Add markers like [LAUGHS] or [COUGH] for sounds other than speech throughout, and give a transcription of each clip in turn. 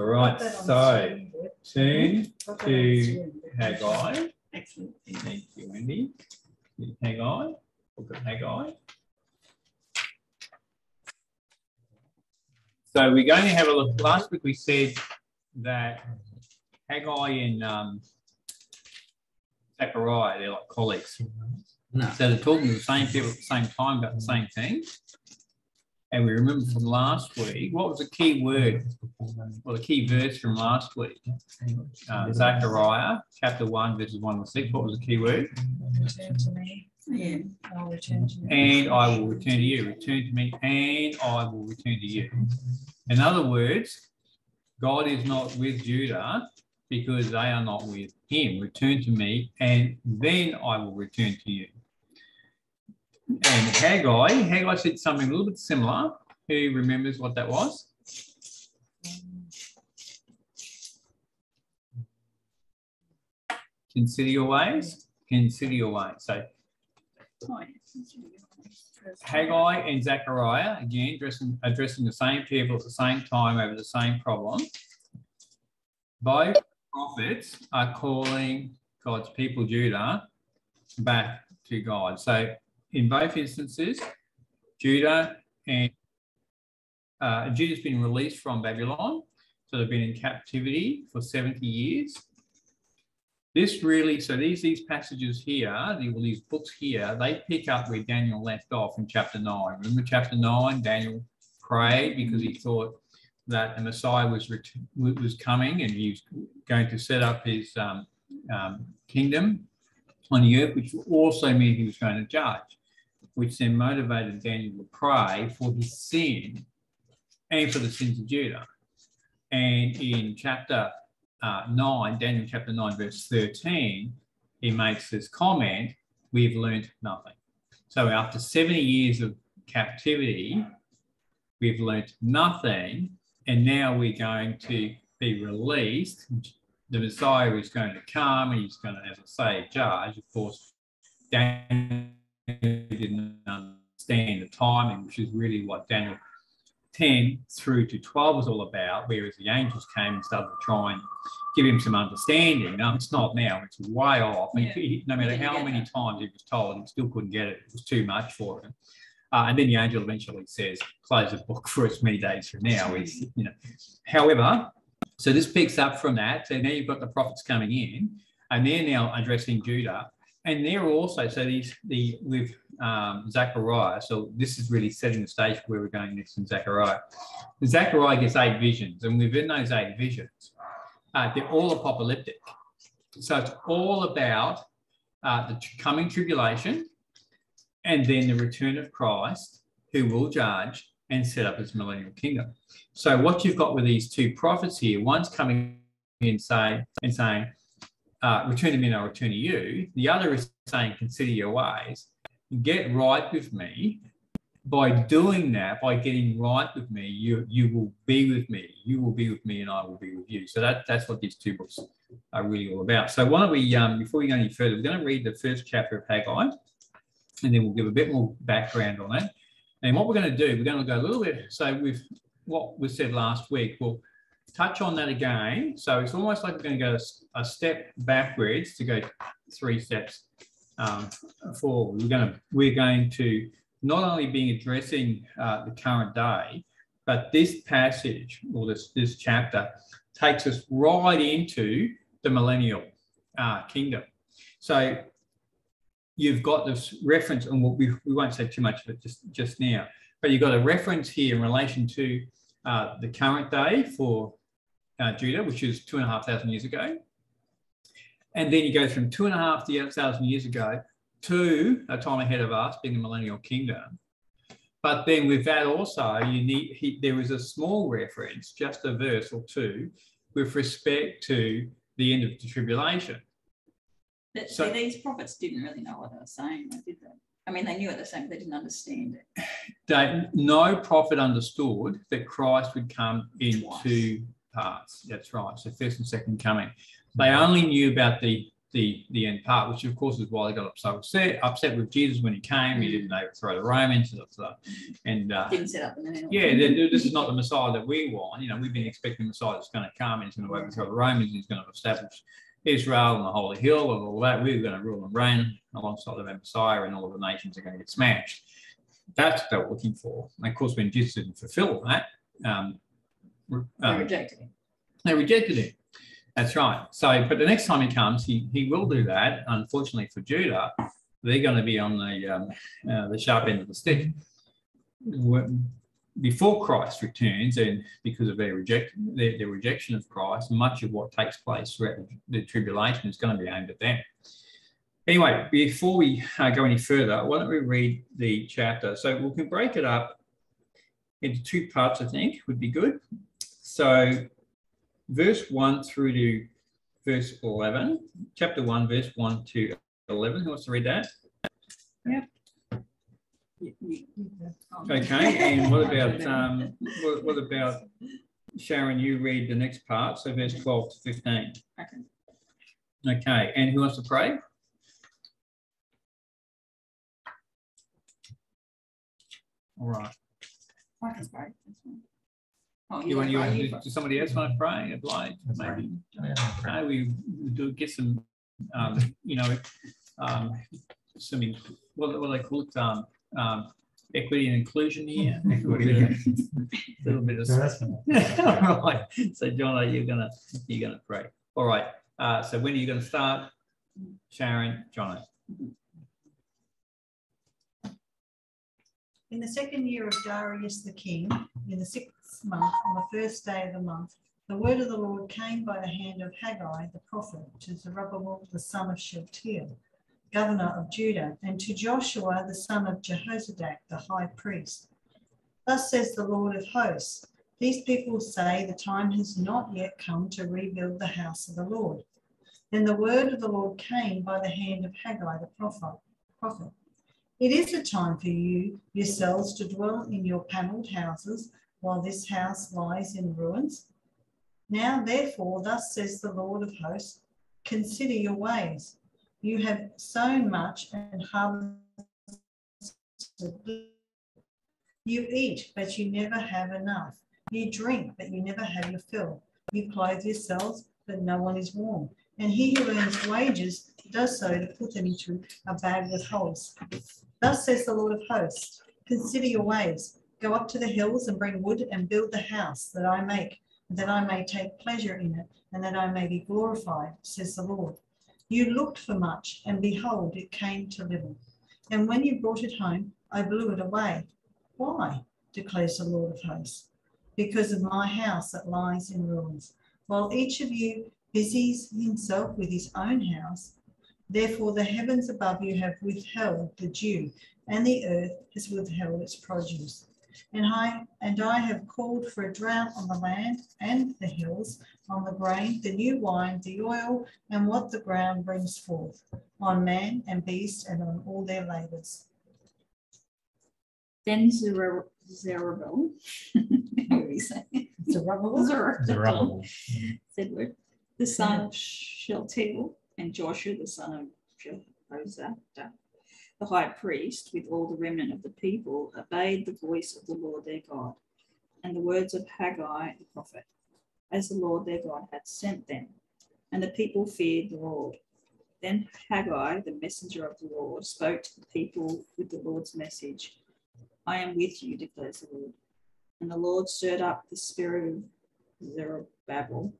All right, Got that on so Zoom, Deb. turn Got that on to Haggai. Excellent. Thank you, Wendy. Haggai, look at Haggai. So we're going to have a look. Last week we said that Haggai and um, Zechariah, they're like colleagues. No. So they're talking to the same people at the same time about the same thing. And we remember from last week, what was the key word? Well, the key verse from last week, uh, Zechariah chapter 1, verses 1 to 6. What was the key word? Return to me, Yeah. I'll return to you. And I will return to you. Return to me, and I will return to you. In other words, God is not with Judah because they are not with him. Return to me, and then I will return to you. And Haggai, Haggai said something a little bit similar. Who remembers what that was? Consider your ways. Consider your ways. So. Haggai and Zechariah, again, addressing, addressing the same people at the same time over the same problem. Both prophets are calling God's people, Judah, back to God. So in both instances, Judah and uh, Judah's been released from Babylon. So they've been in captivity for 70 years. This really, so these these passages here, well, these books here, they pick up where Daniel left off in chapter nine. Remember chapter nine, Daniel prayed because he thought that the Messiah was was coming and he was going to set up his um, um, kingdom on the earth, which also meant he was going to judge, which then motivated Daniel to pray for his sin and for the sins of Judah. And in chapter uh, 9, Daniel chapter 9, verse 13, he makes this comment we've learnt nothing. So after 70 years of captivity, we've learnt nothing, and now we're going to be released. The Messiah is going to come, and he's going to, as I say, judge. Of course, Daniel didn't understand the timing, which is really what Daniel 10 through to 12 was all about, whereas the angels came and started to try and give him some understanding. No, it's not now, it's way off. Yeah. he- no matter how many that. times he was told, he still couldn't get it. It was too much for him. Uh, and then the angel eventually says, close the book for as many days from now. Is, you know. However, so this picks up from that. So now you've got the prophets coming in, and they're now addressing Judah. And there also, so these the with um, Zechariah, so this is really setting the stage for where we're going next in Zechariah. Zechariah gets eight visions, and within those eight visions, uh, they're all apocalyptic. So it's all about uh, the coming tribulation and then the return of Christ, who will judge and set up his millennial kingdom. So what you've got with these two prophets here, one's coming in say, and saying, uh, return to me and I'll return to you. The other is saying, consider your ways. Get right with me. By doing that, by getting right with me, you you will be with me. You will be with me, and I will be with you. So that that's what these two books are really all about. So why don't we, um, before we go any further, we're going to read the first chapter of Haggai, and then we'll give a bit more background on it. And what we're going to do, we're going to go a little bit. So with what was said last week, we'll touch on that again. So it's almost like we're going to go a step backwards to go three steps um, forward. We're going to we're going to not only be addressing uh, the current day, but this passage or this this chapter takes us right into the millennial uh, kingdom. So you've got this reference, and we, we won't say too much of it just, just now, but you've got a reference here in relation to uh, the current day for uh, Judah, which is two and a half thousand years ago. And then you go from two and a half thousand years ago to a time ahead of us, being the millennial kingdom. But then with that also, you need he, there is a small reference, just a verse or two, with respect to the end of the tribulation. But So- see, these prophets didn't really know what they were saying, did they? I mean, they knew what they were saying, but they didn't understand it. They, no prophet understood that Christ would come into Twice. Parts. That's right. So first and second coming. They only knew about the the the end part, which of course is why they got so upset upset with Jesus when he came. He didn't overthrow the Romans, and stuff. and uh, Didn't set up an animal. yeah, th- th- this is not the Messiah that we want. You know, we've been expecting the Messiah that's going to come and he's going to overthrow the Romans, and he's going to establish Israel and the Holy Hill and all that. We're going to rule and reign alongside the Messiah, and all of the nations are going to get smashed. That's what they're looking for. And of course, when Jesus didn't fulfill that, um, They um, rejected him. they rejected him. That's right. So, but the next time he comes, he, he will do that. Unfortunately for Judah, they're going to be on the um, uh, the sharp end of the stick. Before Christ returns, and because of their reject their, their rejection of Christ, much of what takes place throughout the, the tribulation is going to be aimed at them. Anyway, before we uh, go any further, why don't we read the chapter? So we can break it up into two parts. I think would be good. So verse 1 through to verse 11, chapter 1, verse 1 to 11. Who wants to read that? Oh. Okay, and what about, um, what, what about Sharon, you read the next part, so verse 12 to 15. Okay. Okay, and who wants to pray? All right, I can pray. That's fine. Oh, you want, you pray, want, does somebody else want to pray? I'd like, maybe, okay, we we do get some, um, you know, um, some, in- what, what do they call it, um, um, equity and inclusion here. [LAUGHS] Equity, a [LAUGHS] little bit of. No, that's fine. [LAUGHS] All right, so John, are you're gonna, you're gonna pray. All right, uh, so when are you gonna start? Sharon, John. In the second year of Darius the king, in the sixth month, on the first day of the month, the word of the Lord came by the hand of Haggai the prophet to Zerubbabel the son of Shealtiel, governor of Judah, and to Joshua the son of Jehozadak the high priest. Thus says the Lord of hosts, these people say the time has not yet come to rebuild the house of the Lord. Then the word of the Lord came by the hand of Haggai the prophet. prophet. It is a time for you yourselves to dwell in your panelled houses while this house lies in ruins. Now, therefore, thus says the Lord of hosts consider your ways. You have sown much and harvested. You eat, but you never have enough. You drink, but you never have your fill. You clothe yourselves, but no one is warm. And he who earns wages does so to put them into a bag with holes. Thus says the Lord of hosts Consider your ways. Go up to the hills and bring wood and build the house that I make, that I may take pleasure in it, and that I may be glorified, says the Lord. You looked for much, and behold, it came to little. And when you brought it home, I blew it away. Why? declares the Lord of hosts. Because of my house that lies in ruins. While each of you busies himself with his own house, therefore the heavens above you have withheld the dew, and the earth has withheld its produce. And I and I have called for a drought on the land and the hills, on the grain, the new wine, the oil, and what the ground brings forth, on man and beast, and on all their labors. Then Zeru- Zerubbabel, we say? it? Zerubbabel? Zerubbabel, Zerubbabel. said the son of Shealtiel, and Joshua, the son of Jehozadak, the high priest, with all the remnant of the people, obeyed the voice of the Lord their God, and the words of Haggai the prophet, as the Lord their God had sent them. And the people feared the Lord. Then Haggai, the messenger of the Lord, spoke to the people with the Lord's message I am with you, declares the Lord. And the Lord stirred up the spirit of Zerubbabel,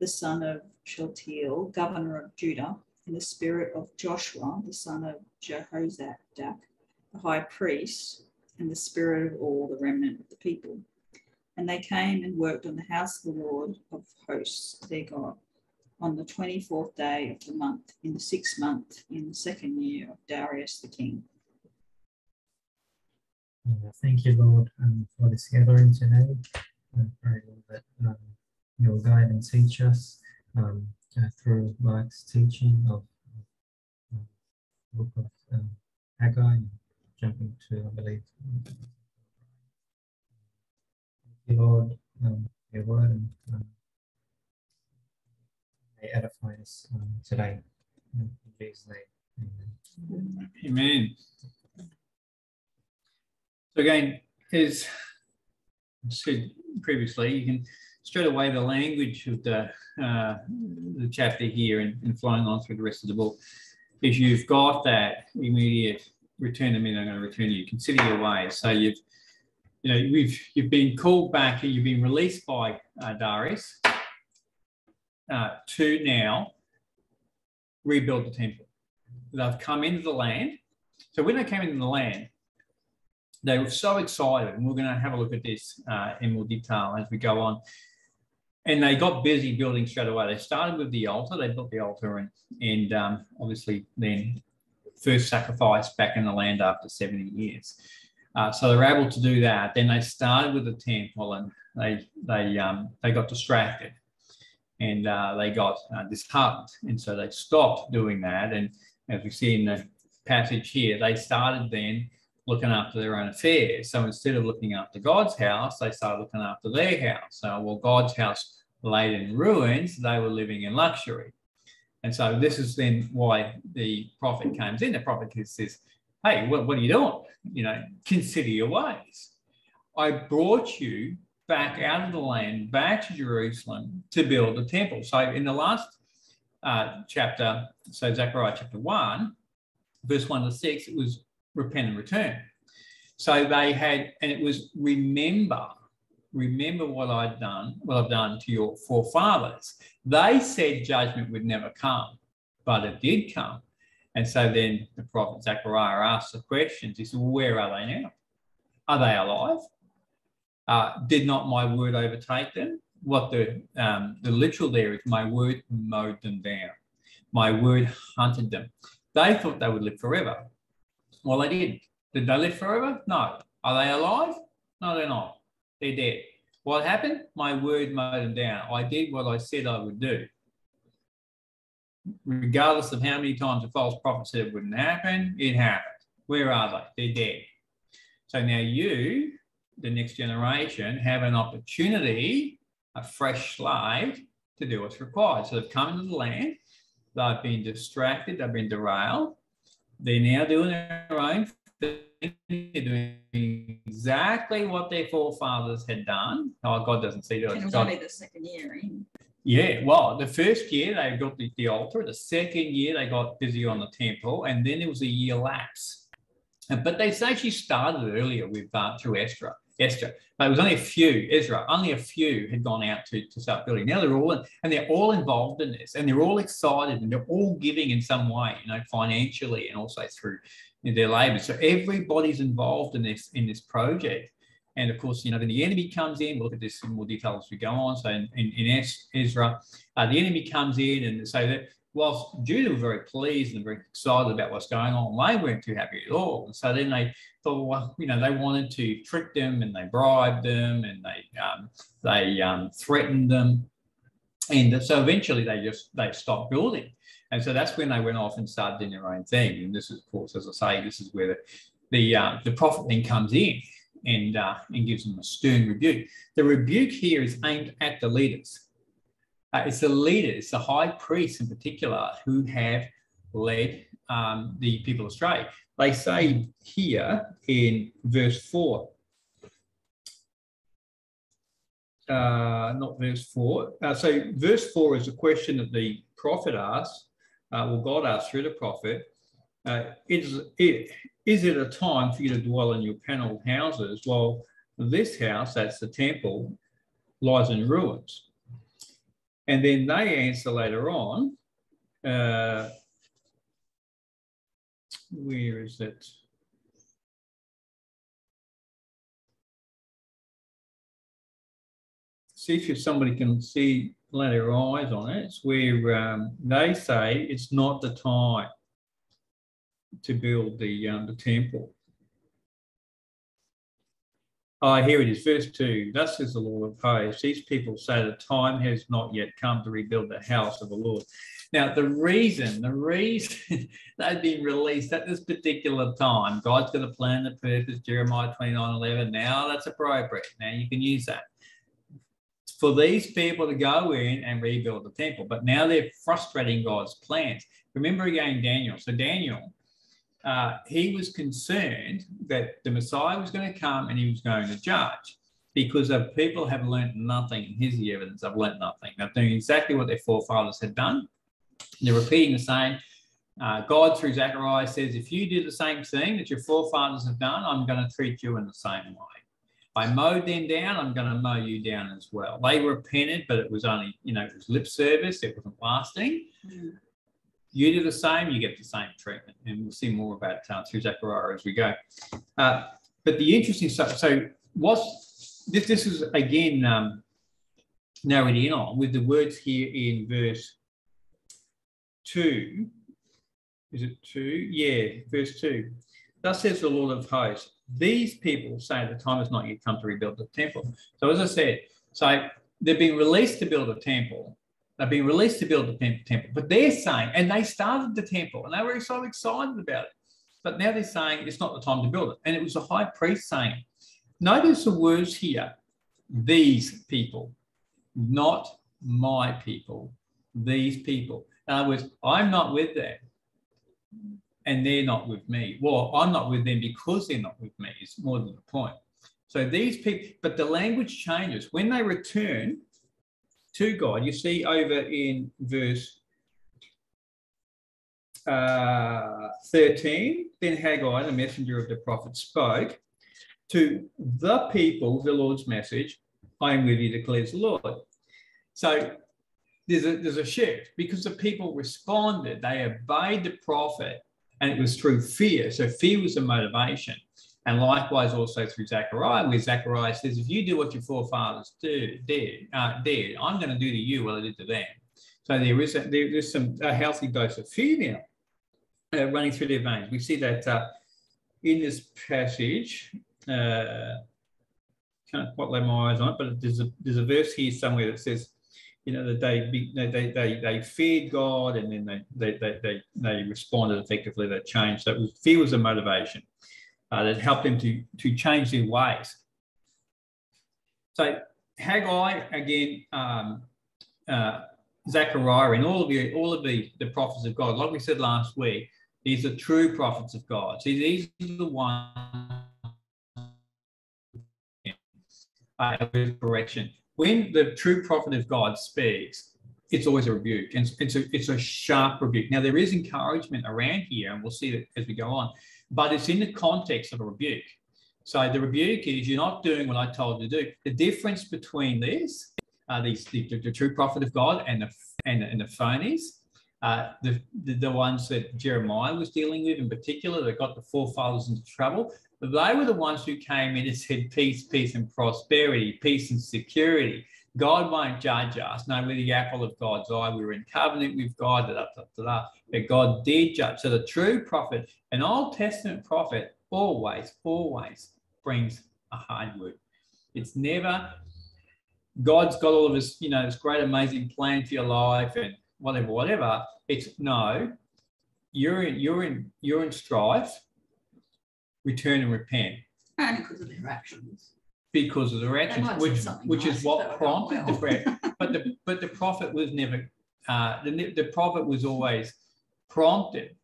the son of Shealtiel, governor of Judah, in the spirit of Joshua, the son of Jehozadak, the high priest, and the spirit of all the remnant of the people. And they came and worked on the house of the Lord of hosts, their God, on the 24th day of the month, in the sixth month, in the second year of Darius the king. Uh, Thank you, Lord, um, for this gathering today. I pray, that um, you'll guide and teach us um, uh, through Mark's teaching of the book of um, Haggai, jumping to, I believe. You, Lord, um, your word, and um, may edify us um, today. In Jesus' name. Amen. Amen. So again, as I said previously, you can straight away the language of the uh, the chapter here and, and flowing on through the rest of the book is you've got that immediate return to me, I'm going to return to you. Consider your ways. So you've you know we've you've been called back and you've been released by uh, Darius uh, to now rebuild the temple. They've come into the land. So when they came into the land, they were so excited, and we're going to have a look at this uh, in more detail as we go on. And they got busy building straight away. They started with the altar. They built the altar, and and um, obviously then first sacrifice back in the land after 70 years. Uh, so they were able to do that. Then they started with the temple, and they they um, they got distracted, and uh, they got uh, disheartened, and so they stopped doing that. And as we see in the passage here, they started then looking after their own affairs. So instead of looking after God's house, they started looking after their house. So, well, God's house laid in ruins, they were living in luxury. And so this is then why the prophet comes in. The prophet says, Hey, what, what are you doing? You know, consider your ways. I brought you back out of the land, back to Jerusalem to build the temple. So in the last uh, chapter, so Zechariah chapter 1, verse 1 to 6, it was repent and return. So they had, and it was remember, remember what I'd done, what I've done to your forefathers. They said judgment would never come, but it did come. And so then the prophet Zechariah asked the questions. He said, well, Where are they now? Are they alive? Uh, did not my word overtake them? What the, um, the literal there is, my word mowed them down. My word hunted them. They thought they would live forever. Well, they didn't. Did they live forever? No. Are they alive? No, they're not. They're dead. What happened? My word mowed them down. I did what I said I would do. Regardless of how many times a false prophet said it wouldn't happen, it happened. Where are they? They're dead. So now you, the next generation, have an opportunity, a fresh slate, to do what's required. So they've come into the land, they've been distracted, they've been derailed, they're now doing their own thing. They're doing exactly what their forefathers had done. Oh, God doesn't see that. It was only the second year in. yeah, well, the first year they built the, the altar. The second year they got busy on the temple, and then there was a year lapse. But they say she started earlier with uh, through Esther. Esther, but it was only a few. Ezra, only a few had gone out to, to start building. Now they're all in, and they're all involved in this, and they're all excited, and they're all giving in some way, you know, financially and also through their labour. So everybody's involved in this in this project. And of course, you know, then the enemy comes in. We'll look at this in more detail as we go on. So in, in, in Ezra, uh, the enemy comes in and so that whilst Judah were very pleased and very excited about what's going on, they weren't too happy at all. And so then they thought, well, you know, they wanted to trick them and they bribed them and they um, they um, threatened them. And so eventually they just they stopped building. And so that's when they went off and started doing their own thing. And this is, of course, as I say, this is where the the, uh, the prophet then comes in and uh, and gives them a stern rebuke. The rebuke here is aimed at the leaders. Uh, it's the leaders, the high priests in particular, who have led um, the people astray. They say here in verse 4, uh, not verse 4. Uh, so, verse 4 is a question that the prophet asks, uh, well, God asked through the prophet, uh, is, it, is it a time for you to dwell in your panelled houses while this house, that's the temple, lies in ruins? And then they answer later on, uh, where is it? See if somebody can see, lay their eyes on it. It's where um, they say it's not the time to build the um, the temple. Oh, here it is, verse 2. Thus says the Lord of hosts. These people say the time has not yet come to rebuild the house of the Lord. Now, the reason, the reason [LAUGHS] they've been released at this particular time, God's got a plan, the purpose, Jeremiah 29 11. Now that's appropriate. Now you can use that. For these people to go in and rebuild the temple, but now they're frustrating God's plans. Remember again Daniel. So Daniel, uh, he was concerned that the Messiah was going to come and he was going to judge because the people have learnt nothing. And here's the evidence they've learnt nothing. They're doing exactly what their forefathers had done. They're repeating the same. Uh, God, through Zechariah, says, If you do the same thing that your forefathers have done, I'm going to treat you in the same way. I mowed them down, I'm going to mow you down as well. They repented, but it was only, you know, it was lip service, it wasn't lasting. Mm. You do the same, you get the same treatment. And we'll see more about uh, through Zechariah as we go. Uh, but the interesting stuff, so what's this, this is again um, narrowed in on with the words here in verse 2. Is it 2? Yeah, verse 2. Thus says the Lord of hosts, these people say the time has not yet come to rebuild the temple. So as I said, so they've been released to build a temple. They've been released to build the temple, but they're saying, and they started the temple, and they were so excited about it. But now they're saying it's not the time to build it. And it was the high priest saying, notice the words here, these people, not my people, these people. In other words, I'm not with them and they're not with me. Well, I'm not with them because they're not with me. It's more than the point. So these people, but the language changes. When they return to God, you see over in verse uh, 13, then Haggai, the messenger of the prophet, spoke to the people, the Lord's message, I am with you, declares the Lord. So there's a, there's a shift because the people responded, they obeyed the prophet and it was through fear. So fear was the motivation. And likewise, also through Zechariah, where Zechariah says, if you do what your forefathers did, uh, did, I'm going to do to you what I did to them. So there is a, there is some a healthy dose of fear uh, running through their veins. We see that uh, in this passage. Uh, can't quite lay my eyes on it, but there's a, there's a verse here somewhere that says, you know, that they, they, they, they feared God and then they, they, they, they, they responded effectively, they changed. So was, fear was a motivation uh, that helped them to, to change their ways. So Haggai, again, um, uh, Zechariah and all of the, all of the, the prophets of God, like we said last week, these are true prophets of God. See, these are the ones correction when the true prophet of God speaks, it's always a rebuke and it's a, it's a sharp rebuke. Now, there is encouragement around here, and we'll see that as we go on, but it's in the context of a rebuke. So the rebuke is you're not doing what I told you to do. The difference between this, uh, these, the, the, true prophet of God and the, and, and the phonies, uh, the, the, the ones that Jeremiah was dealing with in particular that got the forefathers into trouble, they were the ones who came in and said peace, peace and prosperity, peace and security. God won't judge us. No, we're the apple of God's eye. We were in covenant with God, da, da, da, da, but God did judge. So the true prophet, an Old Testament prophet, always, always brings a hard word. It's never, God's got all of his, you know, this great, amazing plan for your life and whatever, whatever. It's no, you're in, you're in, you're in strife return and repent. And because of their actions. Because of the actions, which, which is what prompted the prayer. But the, [LAUGHS] but the prophet was never, uh, the, the prophet was always prompted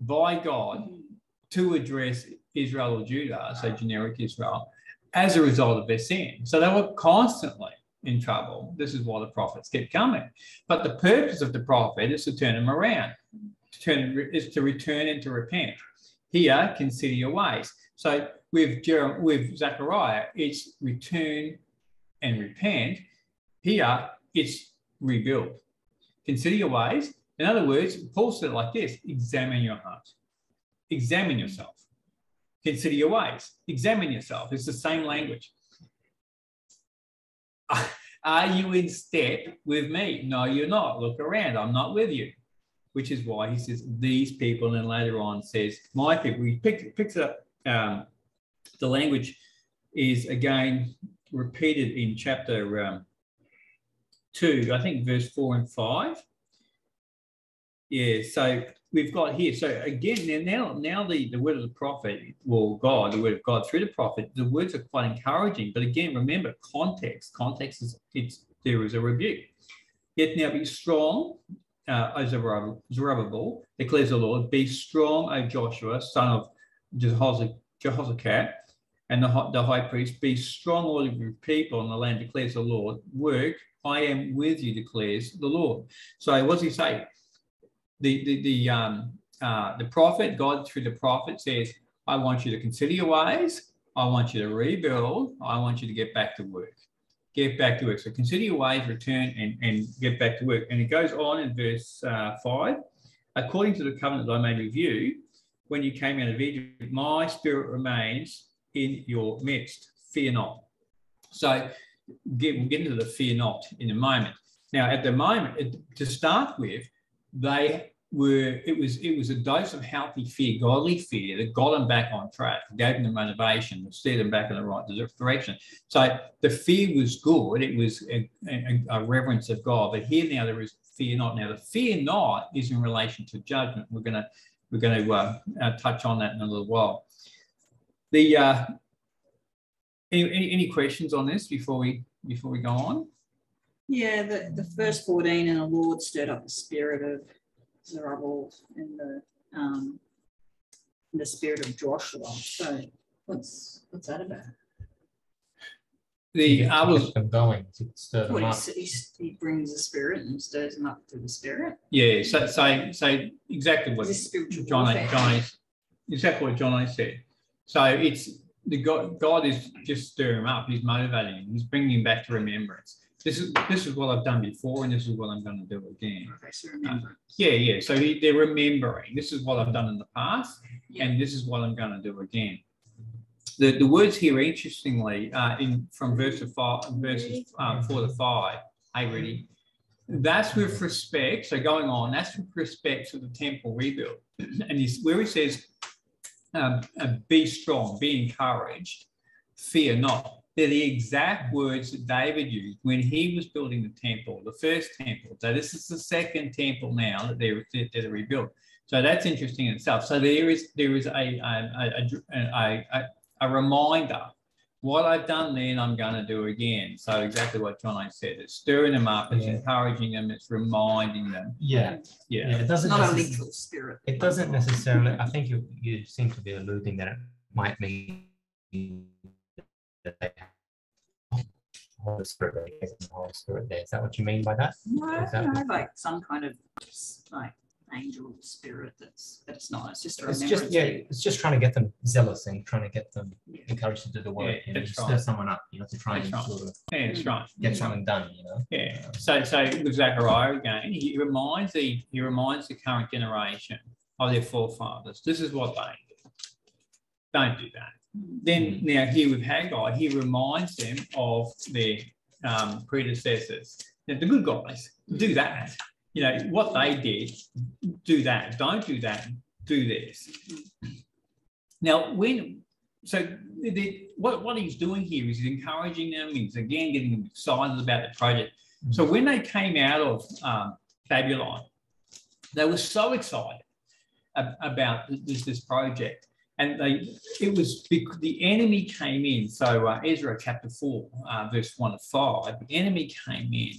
by God mm. to address Israel or Judah, so generic Israel, as a result of their sin. So they were constantly in trouble. This is why the prophets kept coming. But the purpose of the prophet is to turn them around, to turn is to return and to repent. Here, consider your ways. So with, Jer- with Zechariah, it's return and repent. Here, it's rebuild. Consider your ways. In other words, Paul said it like this examine your heart, examine yourself. Consider your ways, examine yourself. It's the same language. [LAUGHS] Are you in step with me? No, you're not. Look around. I'm not with you which is why he says these people, and then later on says my people. He pick, picks up um, the language is again repeated in chapter um, two, I think verse four and five. Yeah, so we've got here. So again, now now the, the word of the prophet, well, God, the word of God through the prophet, the words are quite encouraging. But again, remember context. Context is it's there is a rebuke. Yet now be strong uh, Zerubbabel, Zerubbabel, declares the Lord, be strong, O Joshua, son of Jehoshaphat and the, the high priest, be strong, all of your people in the land, declares the Lord. Work, I am with you, declares the Lord. So what does he say? The the the um uh, the prophet, God through the prophet says, I want you to consider your ways. I want you to rebuild. I want you to get back to work. Get back to work. So consider your ways, return and, and get back to work. And it goes on in verse uh, 5 according to the covenant that I made with you when you came out of Egypt, my spirit remains in your midst. Fear not. So get, we'll get into the fear not in a moment. Now, at the moment, it, to start with, they were it was it was a dose of healthy fear, godly fear that got them back on track, gave them the motivation, steered them back in the right direction. So the fear was good; it was a, a, a reverence of God. But here now there is fear not. Now the fear not is in relation to judgment. We're gonna we're going to uh, uh, touch on that in a little while. The uh, any, any, any questions on this before we before we go on? Yeah, the, the first 14 and the Lord stirred up the spirit of Zerubbabel and the um, the spirit of Joshua. So what's what's that about? The To I was them going to stir them What, up. he, he, he brings the spirit and stirs them up to the spirit. yeah. So so so exactly what Is this spiritual John warfare? John is exactly what John said. So it's the God God is just stirring him up. He's motivating him. He's bringing him back to remembrance. This is this is what I've done before, and this is what I'm going to do again. Okay, so remember. Yeah, yeah. So he, they're remembering. This is what I've done in the past, Yeah. and this is what I'm going to do again. The, the words here, interestingly, uh, in from verse five, verses um, four to five. Hey, ready? That's with respect. So going on, that's with respect to the temple rebuild, [CLEARS THROAT] and he's, where he says, um, "Be strong, be encouraged, fear not." They're the exact words that David used when he was building the temple, the first temple. So this is the second temple now that they're, that they're rebuilt. So that's interesting in itself. So there is there is a a, a, a, a, a reminder. What I've done then, I'm going to do again. So exactly what John I said. It's stirring them up. It's Yeah. encouraging them. It's reminding them. Yeah, Yeah. yeah. It doesn't. not a necess- literal spirit. It doesn't necessarily. I think you you seem to be alluding that it might mean that they have Holy Spirit, that the Holy Spirit there. Is that what you mean by that? No, Is that- no, like some kind of like angel spirit that's but it's not. It's just a It's remembrance. just yeah. thing. It's just trying to get them zealous and trying to get them Yeah. encouraged to do the work. Yeah, you know, that's you right. stir someone up, you know, to try and That's right. sort of Yeah, that's right. get something done. You know. Yeah. So so with Zechariah again, he reminds the he reminds the current generation of their forefathers. This is what they did. Don't do that. Then now here with Haggai, he reminds them of their um, predecessors. Now, the good guys do that. You know what they did. Do that. Don't do that. Do this. Now, when so the, what what he's doing here is he's encouraging them. He's again getting them excited about the project. So when they came out of um, Babylon, they were so excited ab- about this, this project. And they, it was because the enemy came in. So uh, Ezra chapter four, uh, verse one to five, the enemy came in,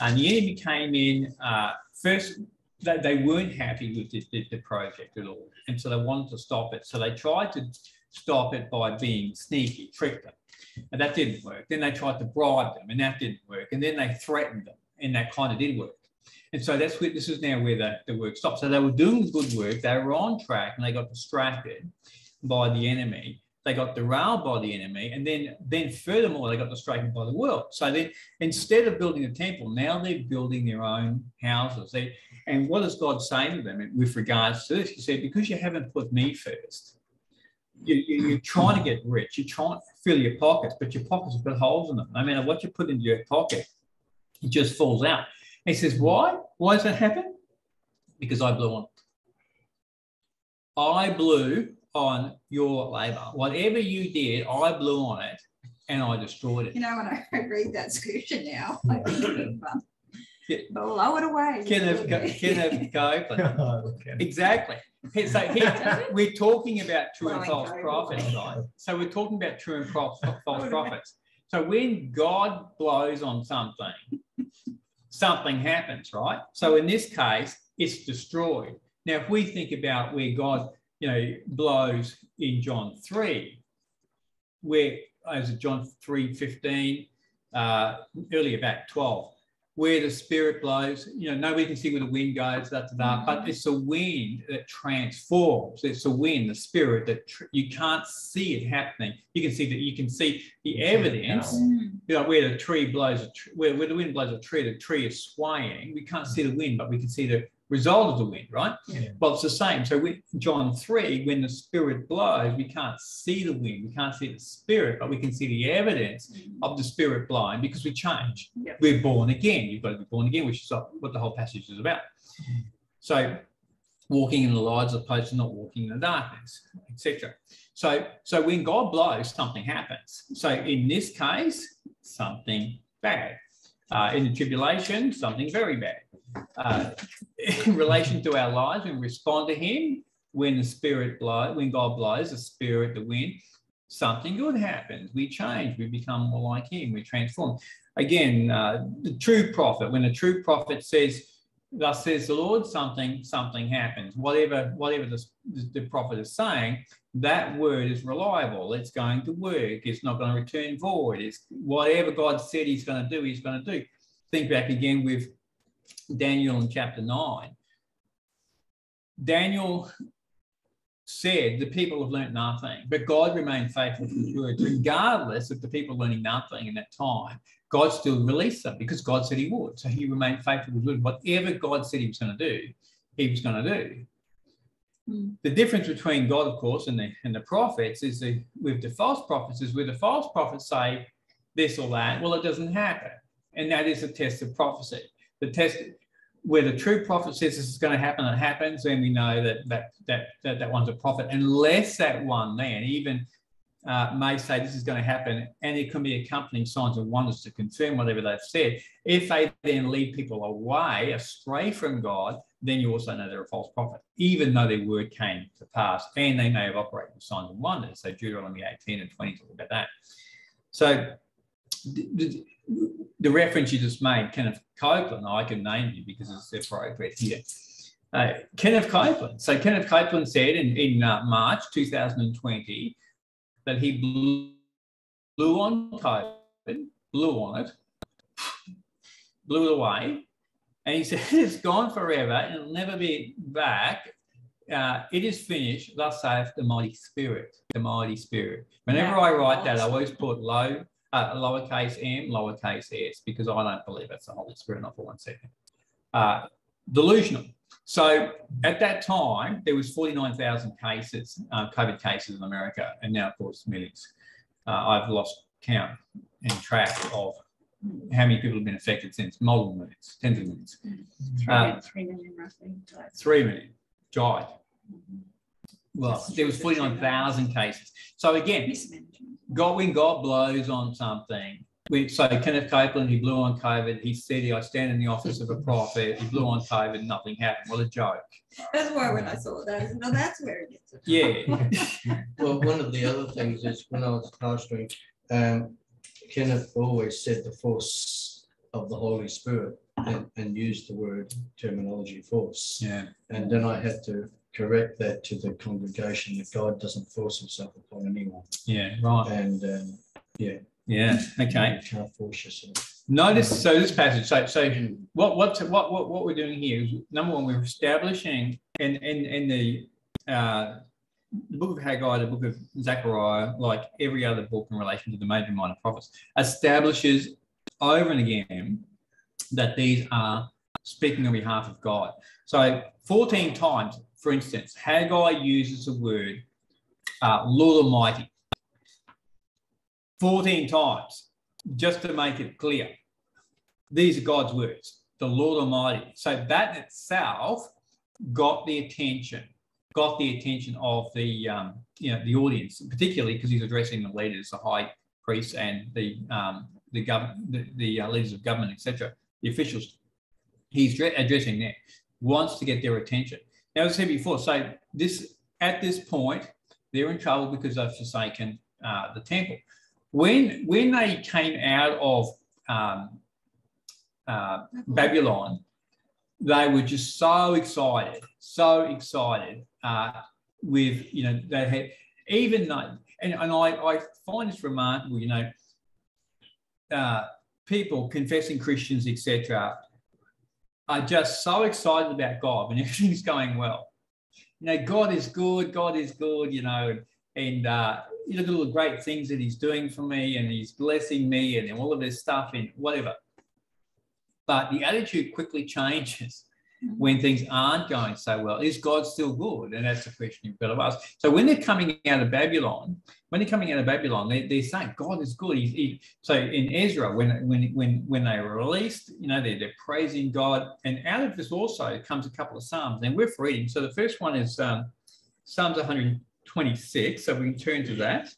and the enemy came in uh, first. They, they weren't happy with the, the, the project at all, and so they wanted to stop it. So they tried to stop it by being sneaky, tricked them, and that didn't work. Then they tried to bribe them, and that didn't work. And then they threatened them, and that kind of did work. And so that's where this is now where the, the work stopped. So they were doing good work, they were on track, and they got distracted by the enemy. They got derailed by the enemy, and then then furthermore they got distracted by the world. So then instead of building a temple, now they're building their own houses. They, and what does God say to them with regards to this? He said, because you haven't put me first, you, you, you're trying to get rich. You're trying to fill your pockets, but your pockets have got holes in them. No matter what you put into your pocket, it just falls out. And he says, why? Why does that happen? Because I blew on it. I blew on your labor. Whatever you did, I blew on it and I destroyed it. You know, when I [LAUGHS] read that scripture now, I [LAUGHS] think um, blow it away. Kenneth, Go- Kenneth Copeland. [LAUGHS] okay. Exactly. So he, we're talking about true and false prophets, right? So we're talking about true and false, false prophets. So when God blows on something, something happens, right? So in this case, it's destroyed. Now, if we think about where God, you know, blows in John 3, where as John 3 15, uh, earlier back 12, where the spirit blows, you know, nobody can see where the wind goes, da, da, da, but it's a wind that transforms. It's a wind, the spirit that tr- you can't see it happening. You can see that you can see the evidence, Mm. you know, where the tree blows, a tr- where, where the wind blows a tree, the tree is swaying. We can't see the wind, but we can see the result of the wind, right? Yeah. Well, it's the same. So with John 3, when the spirit blows, we can't see the wind, we can't see the spirit, but we can see the evidence mm-hmm. of the spirit blowing because we change. We're born again. You've got to be born again, which is what the whole passage is about. Mm-hmm. So walking in the light as opposed to not walking in the darkness, etc. So, so when God blows, something happens. So in this case, something bad. Uh, in the tribulation, something very bad. Uh, [LAUGHS] in relation to our lives, we respond to Him when the Spirit blows, when God blows, the Spirit, the wind, something good happens. We change, we become more like Him, we transform. Again, uh, the true prophet, when a true prophet says, Thus says the Lord, something, something happens. Whatever, whatever the, the prophet is saying, that word is reliable. It's going to work. It's not going to return void. It's whatever God said He's going to do, He's going to do. Think back again with Daniel in chapter 9. Daniel said the people have learnt nothing, but God remained faithful to his word, regardless of the people learning nothing in that time. God still released them because God said he would. So he remained faithful to his word. Whatever God said he was going to do, he was going to do. Hmm. The difference between God, of course, and the and the prophets is the with the false prophets is where the false prophets say this or that. Well, it doesn't happen, and that is a test of prophecy. The test where the true prophet says this is going to happen, it happens, then we know that that that that, that one's a prophet, unless that one then even uh, may say this is going to happen, and it can be accompanying signs and wonders to confirm whatever they've said. If they then lead people away, astray from God, then you also know they're a false prophet, even though their word came to pass, and they may have operated with signs and wonders. So Deuteronomy 18 and 20 talk about that. So the, the reference you just made, Kenneth Copeland, I can name you because it's appropriate here. Uh, Kenneth Copeland. So Kenneth Copeland said in, in uh, March 2020 that he blew, blew on COVID, blew on it, blew it away, and he [LAUGHS] said it's gone forever, and it'll never be back. Uh, it is finished, thus saith the mighty spirit, the mighty spirit. Whenever I write that, I always put low, uh, lowercase m, lowercase s, because I don't believe it's the Holy Spirit, not for one second. Uh, delusional. So at that time, there was 49,000 cases, uh, COVID cases in America, and now, of course, millions. Uh, I've lost count and track of how many people have been affected since, multiple millions, tens of millions. Three, Uh, three million roughly. died. Three million died. Mhm. Well, there was 49,000 cases. So again, Mismanagement. God, when God blows on something, we, so Kenneth Copeland, he blew on COVID. He said, I stand in the office of a prophet. He blew on COVID, nothing happened. What a joke. That's why when I saw that, no, that's where it gets. Yeah. [LAUGHS] Well, one of the other things is when I was pastoring, um, Kenneth always said the force of the Holy Spirit and, and used the word terminology force. yeah. And then I had to correct that to the congregation that God doesn't force himself upon anyone. Yeah. Right. And, um, yeah. Yeah. Okay. You can't force yourself. Notice, so this passage, so, so what, what, what, what, what we're doing here is number one, we're establishing in, in, in the, uh, the book of Haggai, the book of Zechariah, like every other book in relation to the major minor prophets, establishes over and again that these are speaking on behalf of God. So 14 times, for instance, Haggai uses the word uh, Lord Almighty 14 times just to make it clear. These are God's words, the Lord Almighty. So that itself got the attention, got the attention of the um, you know the audience, particularly because he's addressing the leaders, the high priests, and the um, the government, the, the uh, leaders of government, etc., the officials. He's addressing them, wants to get their attention. Now, as I said before, so this at this point they're in trouble because they've forsaken uh, the temple. When when they came out of um, uh, Babylon, they were just so excited, so excited uh, with, you know, they had, even though, and, and I, I find this remarkable, you know, uh, people confessing Christians, etc., are just so excited about God when [LAUGHS] everything's going well. You know, God is good, God is good, you know, and uh, you look at all the great things that He's doing for me and He's blessing me and all of this stuff and whatever. But the attitude quickly [LAUGHS] changes when things aren't going so well. Is God still good? And that's the question you've got to ask. So when they're coming out of Babylon, when they're coming out of Babylon, they, they're saying God is good. He, so in Ezra, when when when when they were released, you know, they're, they're praising God. And out of this also comes a couple of psalms, and we're reading. So the first one is um, Psalms 126. So we can turn to that.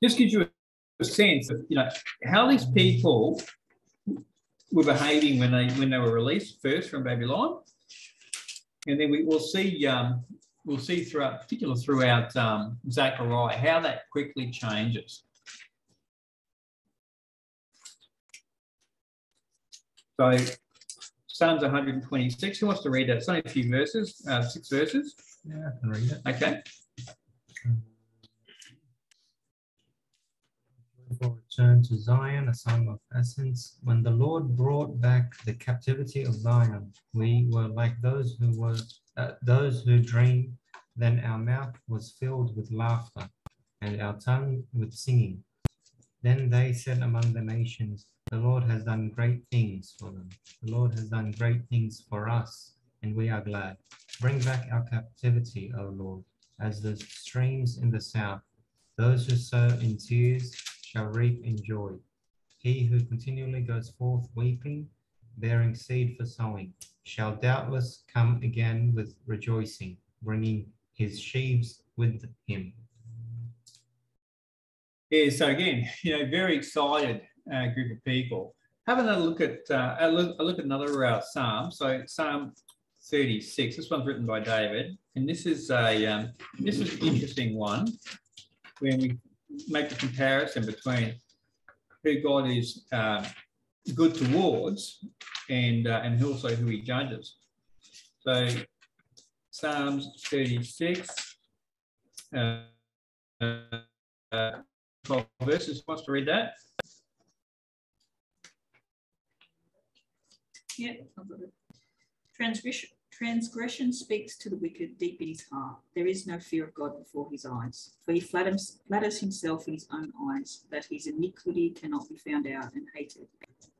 This gives you a sense of you know how these people were behaving when they when they were released first from Babylon, and then we will see um, we'll see throughout, particular throughout um, Zechariah, how that quickly changes. So Psalms 126. Who wants to read that? It's only a few verses, uh, six verses. Yeah, I can read it. Okay. Return to Zion, a song of ascents. When the Lord brought back the captivity of Zion, we were like those who were uh, those who dream. Then our mouth was filled with laughter, and our tongue with singing. Then they said among the nations, The Lord has done great things for them. The Lord has done great things for us, and we are glad. Bring back our captivity, O Lord, as the streams in the south. Those who sow in tears shall reap in joy. He who continually goes forth weeping, bearing seed for sowing, shall doubtless come again with rejoicing, bringing his sheaves with him. Yeah, so again, you know, very excited uh, group of people. Having a look at uh, a, look, a look at another uh, psalm. So Psalm 36. This one's written by David, and this is a um, this is an interesting one when we make the comparison between who God is uh, good towards and uh, and also who He judges. So Psalms 36, uh, uh, 12 verses. Wants to read that? Yeah. Transgression, transgression speaks to the wicked deep in his heart. There is no fear of God before his eyes, for he flatters, flatters himself in his own eyes that his iniquity cannot be found out and hated.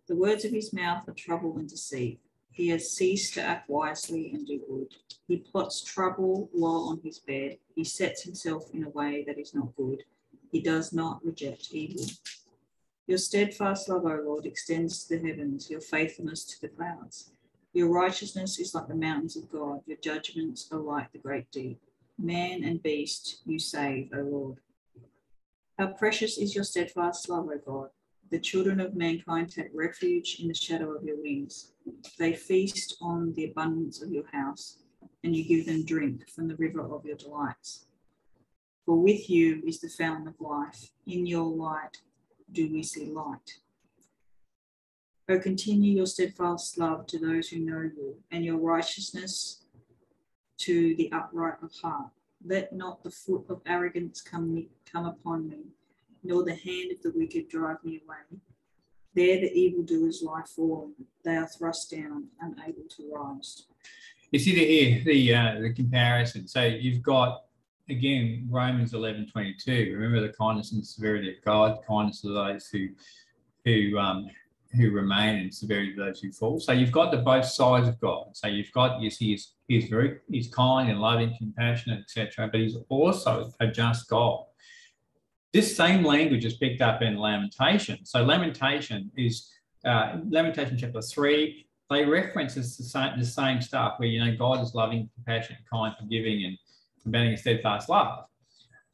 The words of his mouth are trouble and deceit. He has ceased to act wisely and do good. He plots trouble while on his bed. He sets himself in a way that is not good. He does not reject evil. Your steadfast love, O Lord, extends to the heavens, your faithfulness to the clouds. Your righteousness is like the mountains of God, your judgments are like the great deep. Man and beast you save, O Lord. How precious is your steadfast love, O God. The children of mankind take refuge in the shadow of your wings. They feast on the abundance of your house, and you give them drink from the river of your delights. For with you is the fountain of life. In your light do we see light. O continue your steadfast love to those who know you, and your righteousness to the upright of heart. Let not the foot of arrogance come, me, come upon me, nor the hand of the wicked drive me away. There the evildoers lie fallen, they are thrust down, unable to rise. You see the the uh, the comparison. So you've got again Romans eleven twenty two. Remember the kindness and severity of God, kindness of those who who um, who remain and severity of those who fall. So you've got the both sides of God. So you've got yes, he is he's very he's kind and loving, compassionate, etc. But he's also a just God. This same language is picked up in Lamentation. So Lamentation is uh, Lamentation chapter three. They reference the same, the same stuff where you know God is loving, compassionate, kind, forgiving, and combating a steadfast love.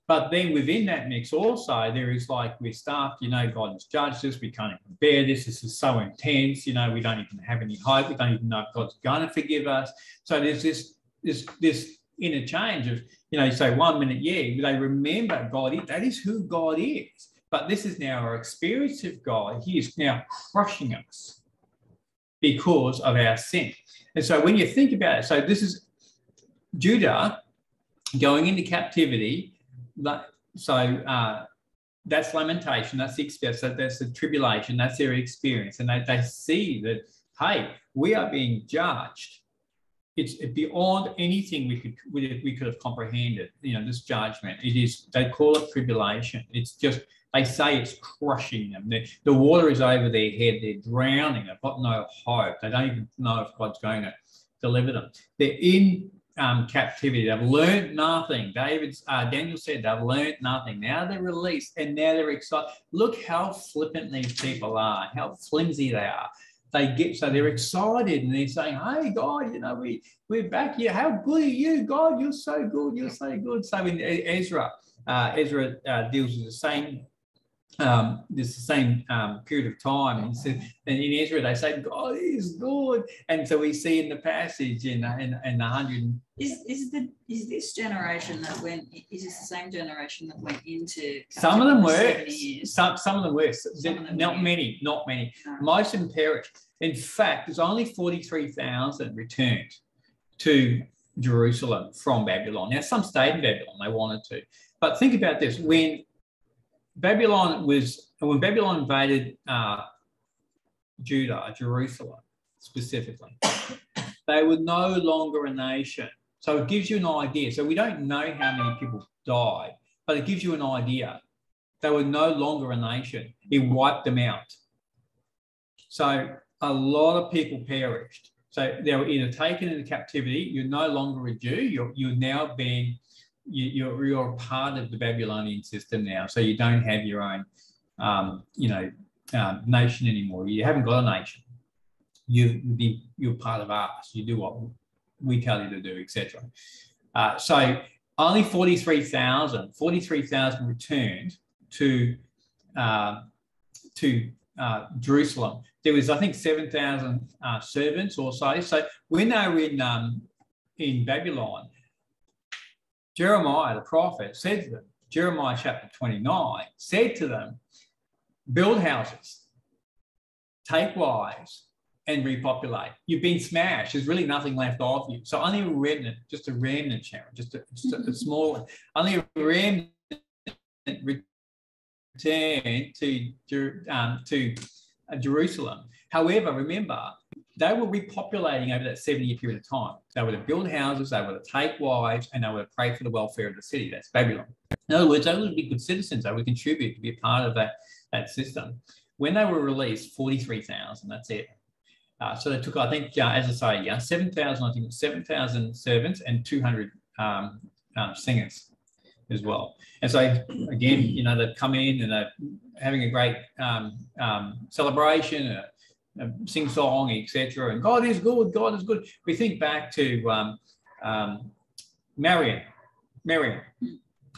But then within that mix also, there is like we start, you know, God has judged us. We can't even bear this. This is so intense. You know, we don't even have any hope. We don't even know if God's going to forgive us. So there's this this this interchange of, you know, you say one minute, yeah, they remember God. That is who God is. But this is now our experience of God. He is now crushing us because of our sin. And so when you think about it, so this is Judah going into captivity. So uh, that's lamentation. That's the experience. That's the tribulation. That's their experience, and they, they see that hey, we are being judged. It's beyond anything we could we, we could have comprehended. You know, this judgment. It is. They call it tribulation. It's just they say it's crushing them. The, the water is over their head. They're drowning. They've got no hope. They don't even know if God's going to deliver them. They're in um, captivity. They've learned nothing. David, uh, Daniel said they've learned nothing. Now they're released and now they're excited. Look how flippant these people are, how flimsy they are. They get so they're excited and they're saying, "Hey God, you know we we're back here. How good are you, God? You're so good. You're so good." So in Ezra, uh, Ezra uh, deals with the same um, this the same um, period of time. And, so, and in Ezra, they say God is good, and so we see in the passage in in, in the hundred. Is is the is this generation that went? Is this the same generation that went into? Some of them were. Some some of them were. Some them not were. many. Not many. No. Most of them perished. In fact, there's only forty three thousand returned to Jerusalem from Babylon. Now, some stayed in Babylon. They wanted to, but think about this: when Babylon was when Babylon invaded uh, Judah, Jerusalem specifically, they were no longer a nation. So it gives you an idea. So we don't know how many people died, but it gives you an idea. They were no longer a nation. It wiped them out. So a lot of people perished. So they were either taken into captivity. You're no longer a Jew. You're, you're now being you, you're, you're part of the Babylonian system now. So you don't have your own, um, you know, um, nation anymore. You haven't got a nation. You be you're part of us. You do what we tell you to do, etc. Uh, so only 43,000, 43,000 returned to uh, to uh, Jerusalem. There was, I think, 7,000 uh, servants or so. So when they were in um, in Babylon, Jeremiah, the prophet, said to them, Jeremiah chapter 29, said to them, build houses, take wives, and repopulate. You've been smashed. There's really nothing left of you. So only a remnant, just a remnant, Sharon, just a, just a, a small, only a remnant returned to, um, to uh, Jerusalem. However, remember, they were repopulating over that 70 year period of time. They were to build houses, they were to take wives, and they were to pray for the welfare of the city. That's Babylon. In other words, they were be good citizens, they would contribute to be a part of that, that system. When they were released, 43,000, that's it. Uh, so they took, I think, uh, as I say, yeah, 7,000, I think 7,000 servants and 200 um, um, singers as well. And so, again, you know, they've come in and they're having a great um, um, celebration, sing song, etc. And God is good, God is good. We think back to um, um, Miriam, Miriam,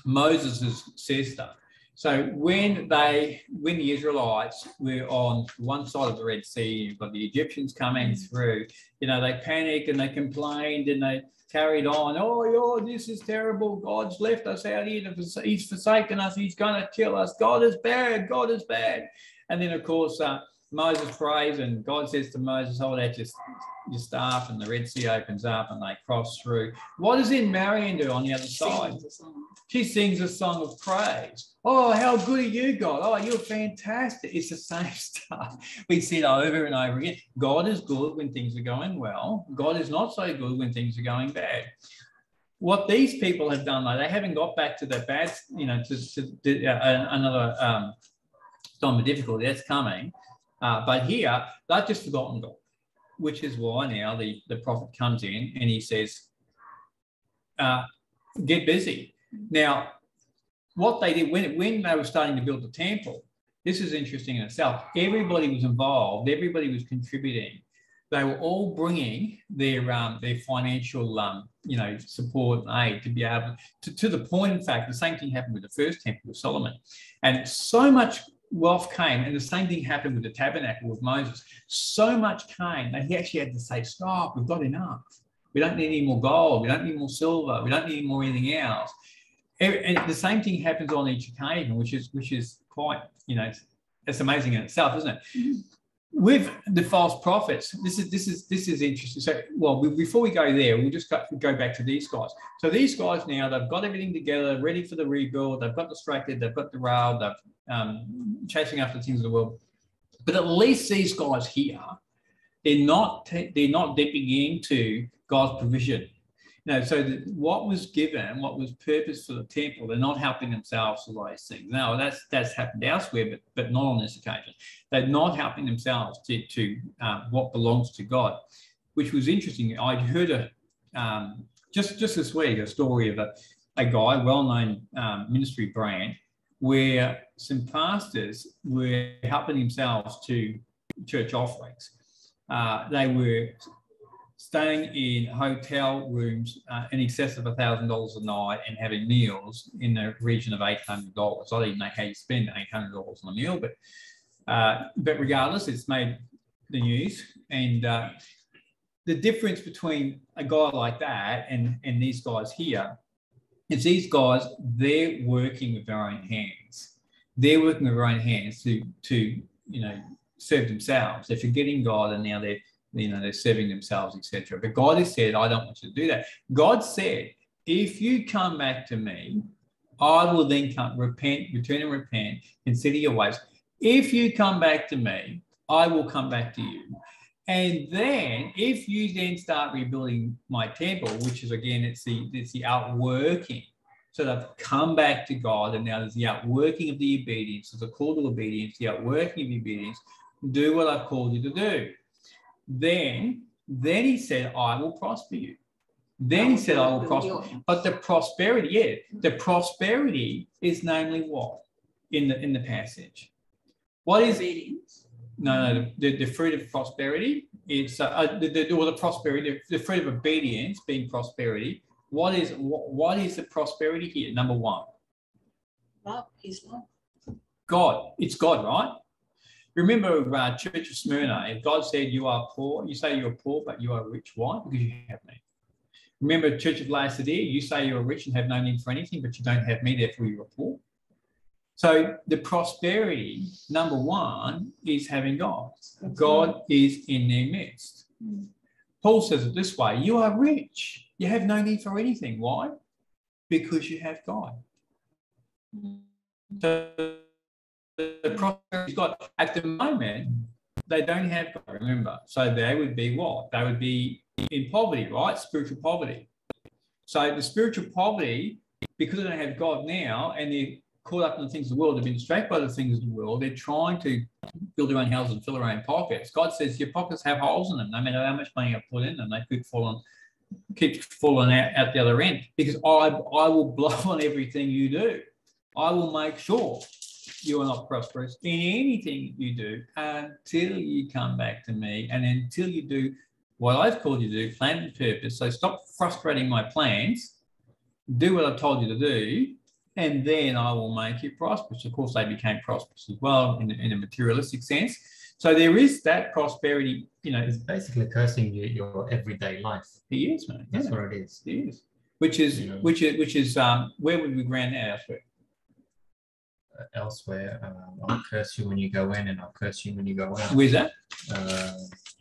Moses' sister. So when they, when the Israelites were on one side of the Red Sea, you've got the Egyptians coming through, you know, they panicked and they complained and they carried on. Oh, yo, this is terrible. God's left us out here. He's forsaken us. He's going to kill us. God is bad. God is bad. And then, of course, uh, Moses prays and God says to Moses, hold out your, your staff and the Red Sea opens up and they cross through. What does in Miriam do on the other side? Sings. She sings a song of praise. Oh, how good are you, God? Oh, you're fantastic. It's the same [LAUGHS] stuff. We see it over and over again. God is good when things are going well. God is not so good when things are going bad. What these people have done, though, they haven't got back to the bad, you know, to, to, to uh, another um, time of difficulty. That's coming. Uh, but here, they've just forgotten God, which is why now the, the prophet comes in and he says, uh, get busy. Now, what they did when, when they were starting to build the temple, this is interesting in itself. Everybody was involved, everybody was contributing. They were all bringing their um, their financial um, you know support and aid to be able to, to the point. In fact, the same thing happened with the first temple of Solomon, and so much wealth came, and the same thing happened with the tabernacle with Moses. So much came that he actually had to say, "Stop! We've got enough. We don't need any more gold. We don't need more silver. We don't need more anything else." And the same thing happens on each occasion, which is which is quite, you know, it's, it's amazing in itself, isn't it? Mm-hmm. With the false prophets, this is this is this is interesting. So, well, before we go there, we'll just go, back to these guys. So these guys now they've got everything together, ready for the rebuild. They've got distracted. They've got the derailed. They're um, chasing after the things of the world. But at least these guys here, they're not they're not dipping into God's provision. Know, so that what was given, what was purpose for the temple, they're not helping themselves with those things. Now that's that's happened elsewhere, but but not on this occasion. They're not helping themselves to to um, what belongs to God, which was interesting. I heard a um, just just this week a story of a, a guy, well-known um, ministry brand, where some pastors were helping themselves to church offerings. Uh, they were staying in hotel rooms uh, in excess of thousand dollars a night and having meals in the region of eight hundred dollars. I don't even know how you spend eight hundred dollars on a meal, but uh, but regardless, it's made the news. And uh, the difference between a guy like that and and these guys here is these guys they're working with their own hands. They're working with their own hands to to you know serve themselves. They're forgetting God, and now they're you know they're serving themselves, etc. But God has said, I don't want you to do that. God said, if you come back to me, I will then come repent, return and repent, consider your ways. If you come back to me, I will come back to you. And then if you then start rebuilding my temple, which is again, it's the it's the outworking. So they've come back to God, and now there's the outworking of the obedience, there's a call to obedience, the outworking of the obedience. Do what I've called you to do. Then, then he said, I will prosper you. Then he said, I will prosper. But the prosperity, yeah, the prosperity is namely what in the in the passage. What is Obedience. no, no, the, the fruit of prosperity is uh, uh, the, the, or the prosperity, the, the fruit of obedience being prosperity. What is what, what is the prosperity here? Number one, Love is love. God. It's God, right? Remember, uh, Church of Smyrna. If God said you are poor, you say you're poor, but you are rich. Why? Because you have me. Remember, Church of Laodicea. You say you're rich and have no need for anything, but you don't have me. Therefore, you are poor. So the prosperity, number one, is having God. God is in their midst. Mm. Paul says it this way you are rich. You have no need for anything. Why? Because you have God. So the prosperity got at the moment, they don't have God, remember. So they would be what? They would be in poverty, right? Spiritual poverty. So the spiritual poverty, because they don't have God now and they're caught up in the things of the world, they've been distracted by the things of the world, they're trying to build their own houses and fill their own pockets. God says your pockets have holes in them, no matter how much money I put in them, they keep falling, keep falling out, out the other end. Because I I will blow [LAUGHS] on everything you do. I will make sure you are not prosperous in anything you do until you come back to me and until you do what I've called you to do, plan and purpose. So stop frustrating my plans, do what I've told you to do, and then I will make you prosperous. Of course, they became prosperous as well in, in a materialistic sense. So there is that prosperity, you know, It's basically cursing you, your everyday life. he is, man. That's Yeah, what it is. he is. Which is, Yeah. which is, which is, um, where would we ground that elsewhere? Um, I'll curse you when you go in, and I'll curse you when you go out. Where's that? Uh,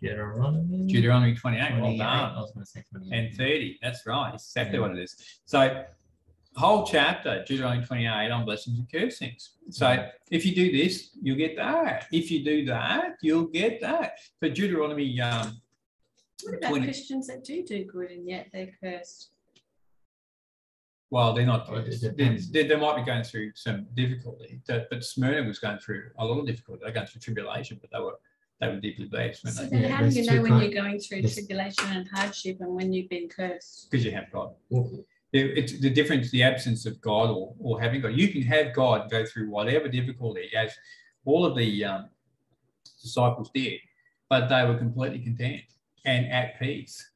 Deuteronomy. Deuteronomy 28. Well 28. done. I was going to say 28. and 30. That's right. Exactly Yeah. what it is. So, whole chapter, Deuteronomy 28 on blessings and cursings. So, if you do this, you'll get that. If you do that, you'll get that. So, Deuteronomy, um, What about 20 Christians that do do good and yet they're cursed? Well, they're not, Oh, they, they, they might be going through some difficulty, but but Smyrna was going through a lot of difficulty. They're going through tribulation, but they were they were deeply blessed So when then Yeah, how do you know when you're going through there's- tribulation and hardship and when you've been cursed? because you have God. Well, The- It's the difference, the absence of God or, or having God. You can have God go through whatever difficulty, as all of the um, disciples did, but they were completely content and at peace.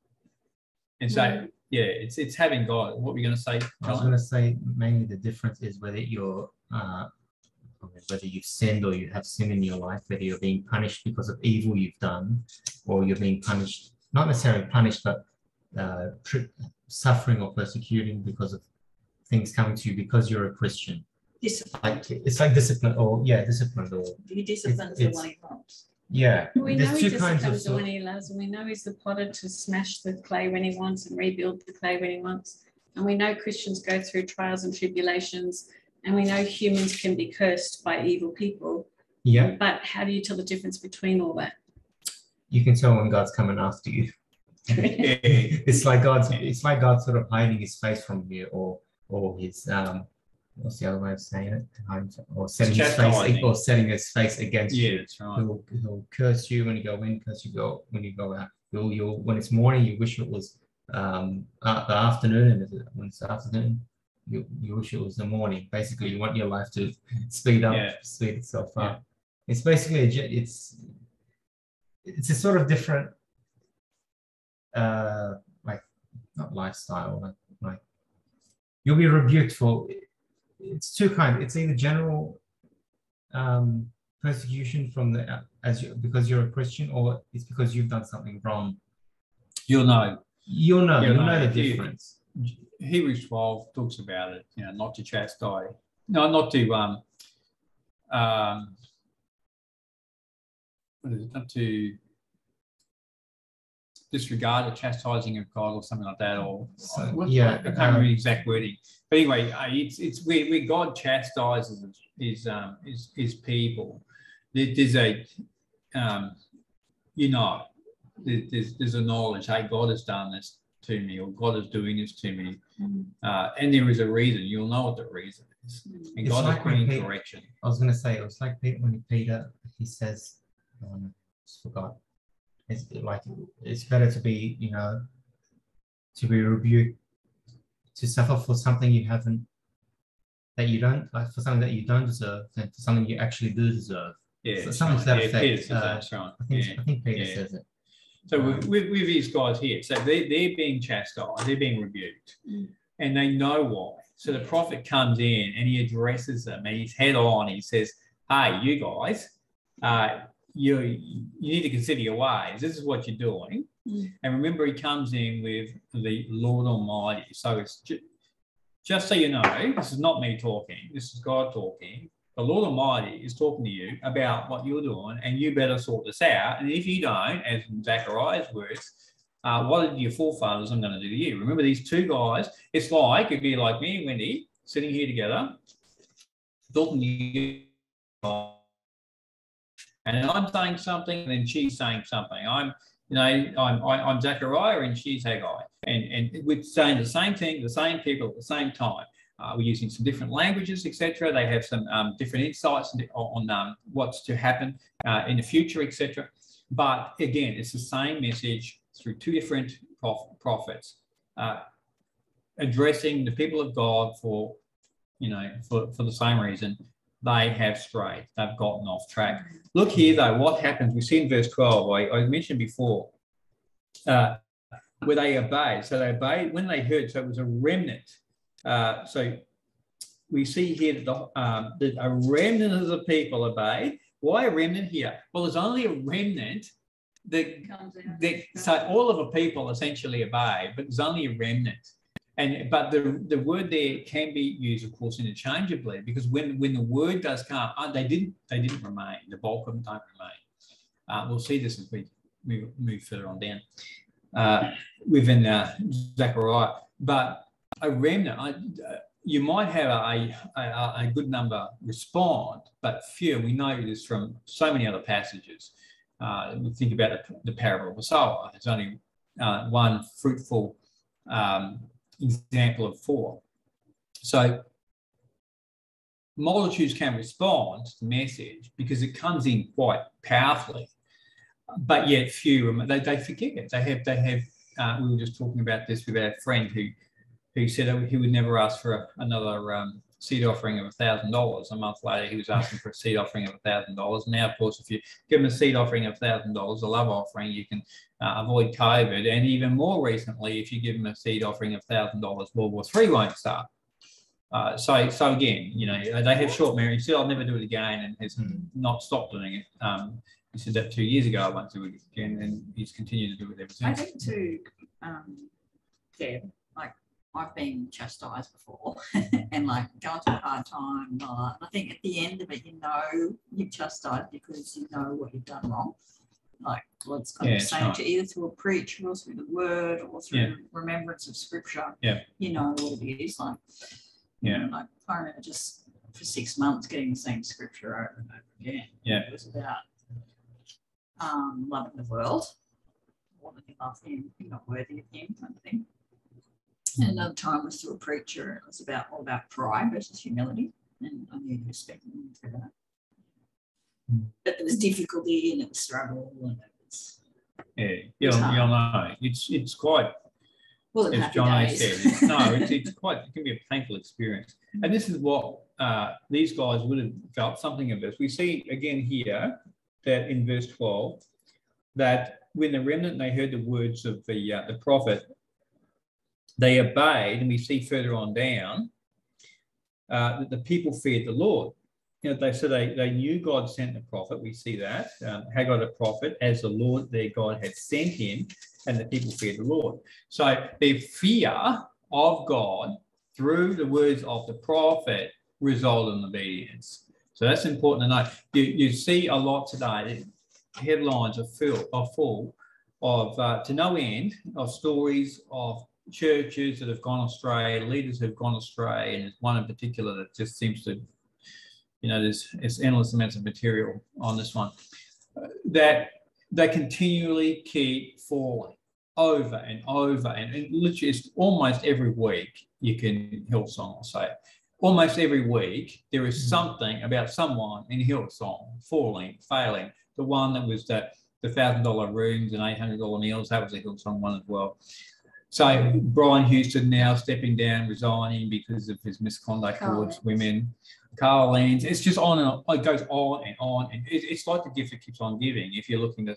And so, Mm. Yeah, it's it's having God. What were you going to say? I was going to say mainly the difference is whether you're uh, whether you've sinned or you have sin in your life, whether you're being punished because of evil you've done, or you're being punished not necessarily punished, but uh, tri- suffering or persecuting because of things coming to you because you're a Christian. Discipline. Like it's like discipline or yeah, discipline or He disciplines the it's- one he loves. Yeah. We know he two kinds of disciplines the sort- one he loves, and we know he's the potter to smash the clay when he wants and rebuild the clay when he wants. And we know Christians go through trials and tribulations, and we know humans can be cursed by evil people. yeah. But how do you tell the difference between all that? You can tell when God's coming after you. [LAUGHS] [LAUGHS] It's like God's it's like God sort of hiding his face from you or or his um what's the other way of saying it? Or setting his face or setting his face against Yeah, you. that's right. He'll, he'll curse you when you go in, curse you go when you go out. You'll, you'll when it's morning, you wish it was um uh, the afternoon, and it- when it's afternoon, you, you wish it was the morning. Basically, you want your life to [LAUGHS] speed up, Yeah. speed itself Yeah. up. It's basically a, it's it's a sort of different uh like not lifestyle like like you'll be rebuked for it's two kind. It's either general um persecution from the as you because you're a christian or it's because you've done something wrong. You'll know. you'll know. You'll you'll know know. the difference. Hebrews 12 talks about it, you know, not to chastise, no, not to, um, um, what is it, not to disregard the chastising of God or something like that, or So, what- yeah, I can't um, remember the exact wording. But anyway, uh, it's it's where, where God chastises his um his, his people. There- there's a um, you know, there- there's there's a knowledge. Hey, God has done this to me, or God is doing this to me, Mm. uh, and there is a reason. You'll know what the reason is, and It's God like is when bringing Pete- correction. i was going to say it was like Pete, when peter he says oh, no, just forgot it's like it's better to be you know to be rebuked to suffer for something you haven't that you don't like for something that you don't deserve than for something you actually do deserve Yeah, So something to that. Yeah, effect, Peter that, uh, that's right. I think Yeah. I think Peter yeah. says it. So with, with, with these guys here, so they, they're being chastised, they're being rebuked, Mm. and they know why. So the prophet comes in and he addresses them and he's head on. He says, Hey, you guys, uh, you, you need to consider your ways. This is what you're doing. Mm. And remember, he comes in with the Lord Almighty. So it's ju- just so you know, this is not me talking, this is God talking. The Lord Almighty is talking to you about what you're doing, and you better sort this out. And if you don't, as in Zechariah's words, uh, what did your forefathers I'm going to do to you? Remember these two guys. It's like it'd be like me and Wendy sitting here together, talking to you, and I'm saying something, and then she's saying something. I'm, you know, I'm I- I'm and she's Haggai, and and we're saying the same thing, the same people at the same time. Uh, we're using some different languages, etc. They have some um, different insights on, on um, what's to happen uh, in the future, etc. But again, it's the same message through two different prof- prophets, uh, addressing the people of God for, you know, for, for the same reason they have strayed. They've gotten off track. Look here, though, what happens? We see in verse 12, I, I mentioned before, uh, where they obeyed. So they obeyed when they heard. So it was a remnant. Uh, so we see here that, the, um, that a remnant of the people obeyed. Why a remnant here? Well, there's only a remnant that they, so all of the people essentially obey, but there's only a remnant. And but the the word there can be used, of course, interchangeably because when when the word does come, uh, they didn't they didn't remain. The bulk of them don't remain. Uh, we'll see this as we move, move further on down uh, within uh, Zechariah. But a remnant, I, uh, you might have a, a, a good number respond, but few. We know this from so many other passages. Uh, we think about the, the parable of the sower. There's only uh, one fruitful um, example of four. So multitudes can respond to the message because it comes in quite powerfully, but yet few they, they forget it. They have they have. Uh, we were just talking about this with our friend who who said he would never ask for a, another um, seed offering of a thousand dollars. A month later, he was asking for a seed offering of a thousand dollars. Now, of course, if you give him a seed offering of a thousand dollars, a love offering, you can uh, avoid COVID. And even more recently, if you give him a seed offering of a thousand dollars, World War Three won't start. Uh, so, so again, you know, they have short memory. He said, "I'll never do it again," and has Mhm. not stopped doing it. Um, he said that two years ago. I won't do it again, and he's continued to do it ever since. I think too, um, Deb, like I've been chastised before [LAUGHS] and like going through a hard time. And I think at the end of it, you know you've chastised because you know what you've done wrong. Like God's kind Yeah, of saying right. to either through a preacher or through the word or through Yeah. remembrance of scripture. Yeah. You know what it is like. you Yeah. know, Like I remember just for six months getting the same scripture over and over again. Yeah. It was about um, loving the world. More than you love him, you're not worthy of him, kind of thing. And another time was through a preacher, and it was about all about pride versus humility. And I knew he was speaking me through that. Mm. But there was difficulty and it was struggle and it was Yeah, you'll, you'll know. It's it's quite well as John A said, no, it's, [LAUGHS] it's quite, it can be a painful experience. And this is what uh, these guys would have felt something of this. We see again here that in verse 12, that when the remnant, they heard the words of the, uh, the prophet, they obeyed, and we see further on down uh, that the people feared the Lord. You know, they so they, they knew God sent the prophet. We see that um, Haggai the prophet, as the Lord their God had sent him, and the people feared the Lord. So their fear of God through the words of the prophet resulted in obedience. So that's important to know. You, you see a lot today. Headlines are full, are full of uh, to no end of stories of churches that have gone astray, leaders who have gone astray, and there's one in particular that just seems to, you know, there's, there's endless amounts of material on this one. Uh, that they continually keep falling over and over and, and literally it's almost every week you can Hillsong will say. Almost every week there is something about someone in Hillsong falling, failing. The one that was that the thousand dollar rooms and eight hundred dollar meals, that was a Hillsong one as well. So Brian Houston now stepping down, resigning because of his misconduct Carl towards Lentz. women. Carl Lentz, it's just on and on. It goes on and on, and it, it's like the gift that keeps on giving. If you're looking to,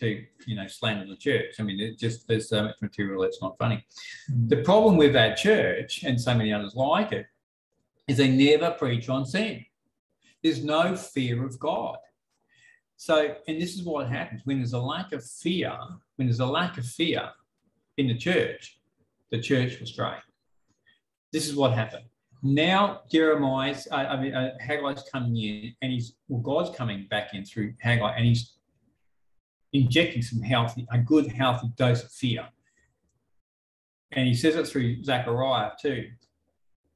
to you know, slander the church, I mean, it just there's so much material that's not funny. Mm. The problem with that church and so many others like it is they never preach on sin. There's no fear of God. So, and this is what happens when there's a lack of fear. When there's a lack of fear in the church, the church was stray. This is what happened. Now Jeremiah's, uh, I mean, uh, Haggai's coming in, and he's well, God's coming back in through Haggai, and he's injecting some healthy, a good healthy dose of fear. And he says it through Zechariah too.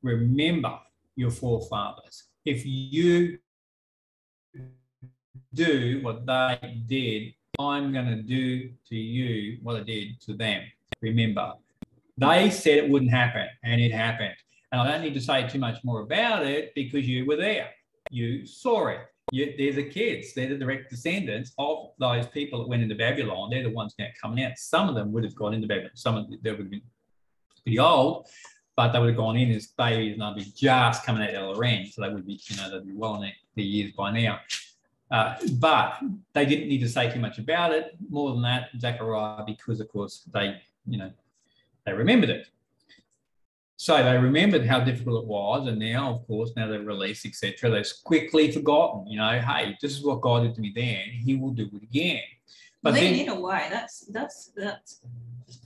Remember your forefathers. If you do what they did, I'm going to do to you what I did to them. Remember, they said it wouldn't happen, and it happened. And I don't need to say too much more about it because you were there. You saw it. You, they're the kids. They're the direct descendants of those people that went into Babylon. They're the ones now coming out. Some of them would have gone into Babylon. Some of them would have been pretty old, but they would have gone in as babies and they'd be just coming out of the. So they would be, you know, they'd be well in their, their years by now. Uh, but they didn't need to say too much about it. More than that, Zechariah, because of course they, you know, they remembered it. So they remembered how difficult it was, and now, of course, now they're released, etc. They've quickly forgotten. You know, hey, this is what God did to me then; He will do it again. But then, in a way, that's that's that's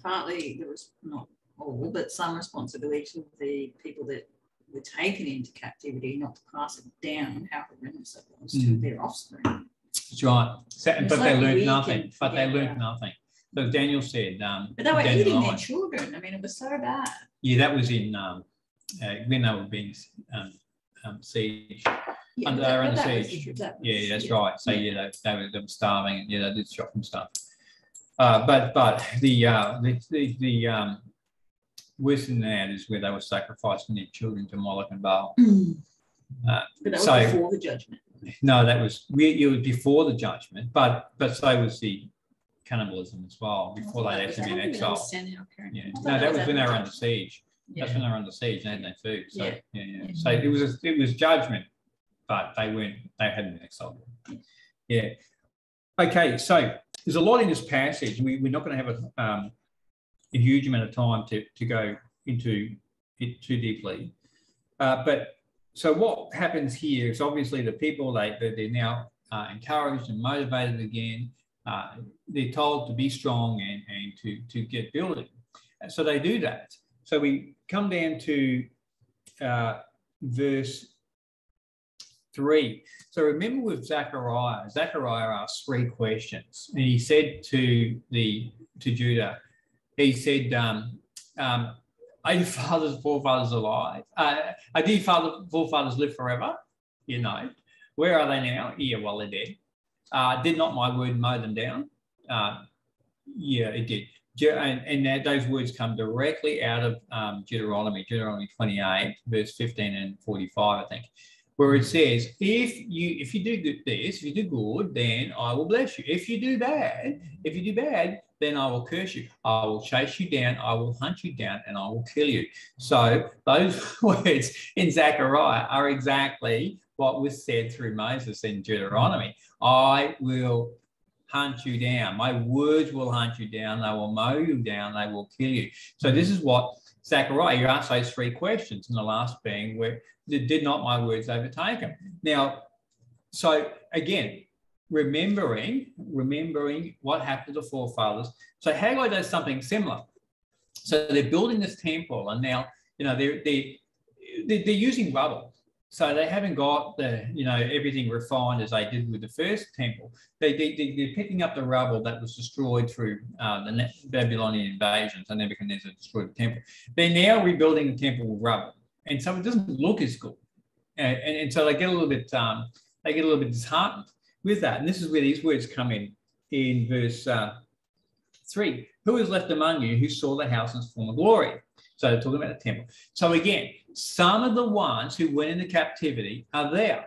partly there was not all, but some responsibility to the people that were taken into captivity, not to pass it down how horrendous it was to Mm. their offspring. that's right. So- but they learned nothing. But they learned nothing. So Daniel said, um, But they were Daniel eating their children. I mean, it was so bad. Yeah, that was in um, uh, when they were being um, um, siege. Yeah, Under- but that- under that was- siege. that Yeah, that's yeah. right. So Yeah. yeah, they, they, were, they were starving, and yeah, they did shop and stuff. Uh, but but the uh, the the, the um, worse than that is where they were sacrificing their children to Moloch and Baal. Mm. Uh, But that was so- before the judgment. No, that was we, it was before the judgment, but but so was the cannibalism as well before Oh, they that had was to be in I don't even exile. understand how current. Yeah, no, that was when they were under siege. That's when they were under siege. They had no food. So yeah, Yeah. yeah. So it was a, it was judgment, but they weren't. They hadn't been exiled. Yeah. Okay, so there's a lot in this passage. We, we're not going to have a, um, a huge amount of time to, to go into it too deeply. Uh, but so what happens here is obviously the people they they- they're now uh, encouraged and motivated again. Uh, they're told to be strong and, and to to get building, so they do that. so we come down to uh, verse three. So remember with Zechariah, Zechariah asked three questions, and he said to the to Judah, he said, um, um, "Are your fathers, forefathers alive? Uh, are your father, forefathers live forever? You know, where are they now? Yeah, well they're dead. Uh, did not my word mow them down? Uh, yeah, it did. And, and that, those words come directly out of um, Deuteronomy, Deuteronomy 28, verse 15 and 45, I think where it says, if you if you do this, if you do good, then I will bless you. If you do bad, if you do bad, then I will curse you. I will chase you down. I will hunt you down, and I will kill you. So those [LAUGHS] words in Zechariah are exactly what was said through Moses in Deuteronomy. I will hunt you down. My words will hunt you down. They will mow you down. They will kill you. So this is what Zechariah, you ask those three questions, and the last being, where did not my words overtake him? Now, so again, remembering, remembering what happened to the forefathers. So Haggai does something similar. So they're building this temple, and now you know they're they they're using rubble. So they haven't got the, you know, everything refined as they did with the first temple. They, they, are picking up the rubble that was destroyed through uh, the Babylonian invasions and Nebuchadnezzar destroyed the temple. They're now rebuilding the temple with rubble. And so it doesn't look as good. And, and, and so they get a little bit, um, they get a little bit disheartened with that. And this is where these words come in, in verse uh, three. Who is left among you who saw the house in its former glory? So they're talking about the temple. So again, some of the ones who went into captivity are there.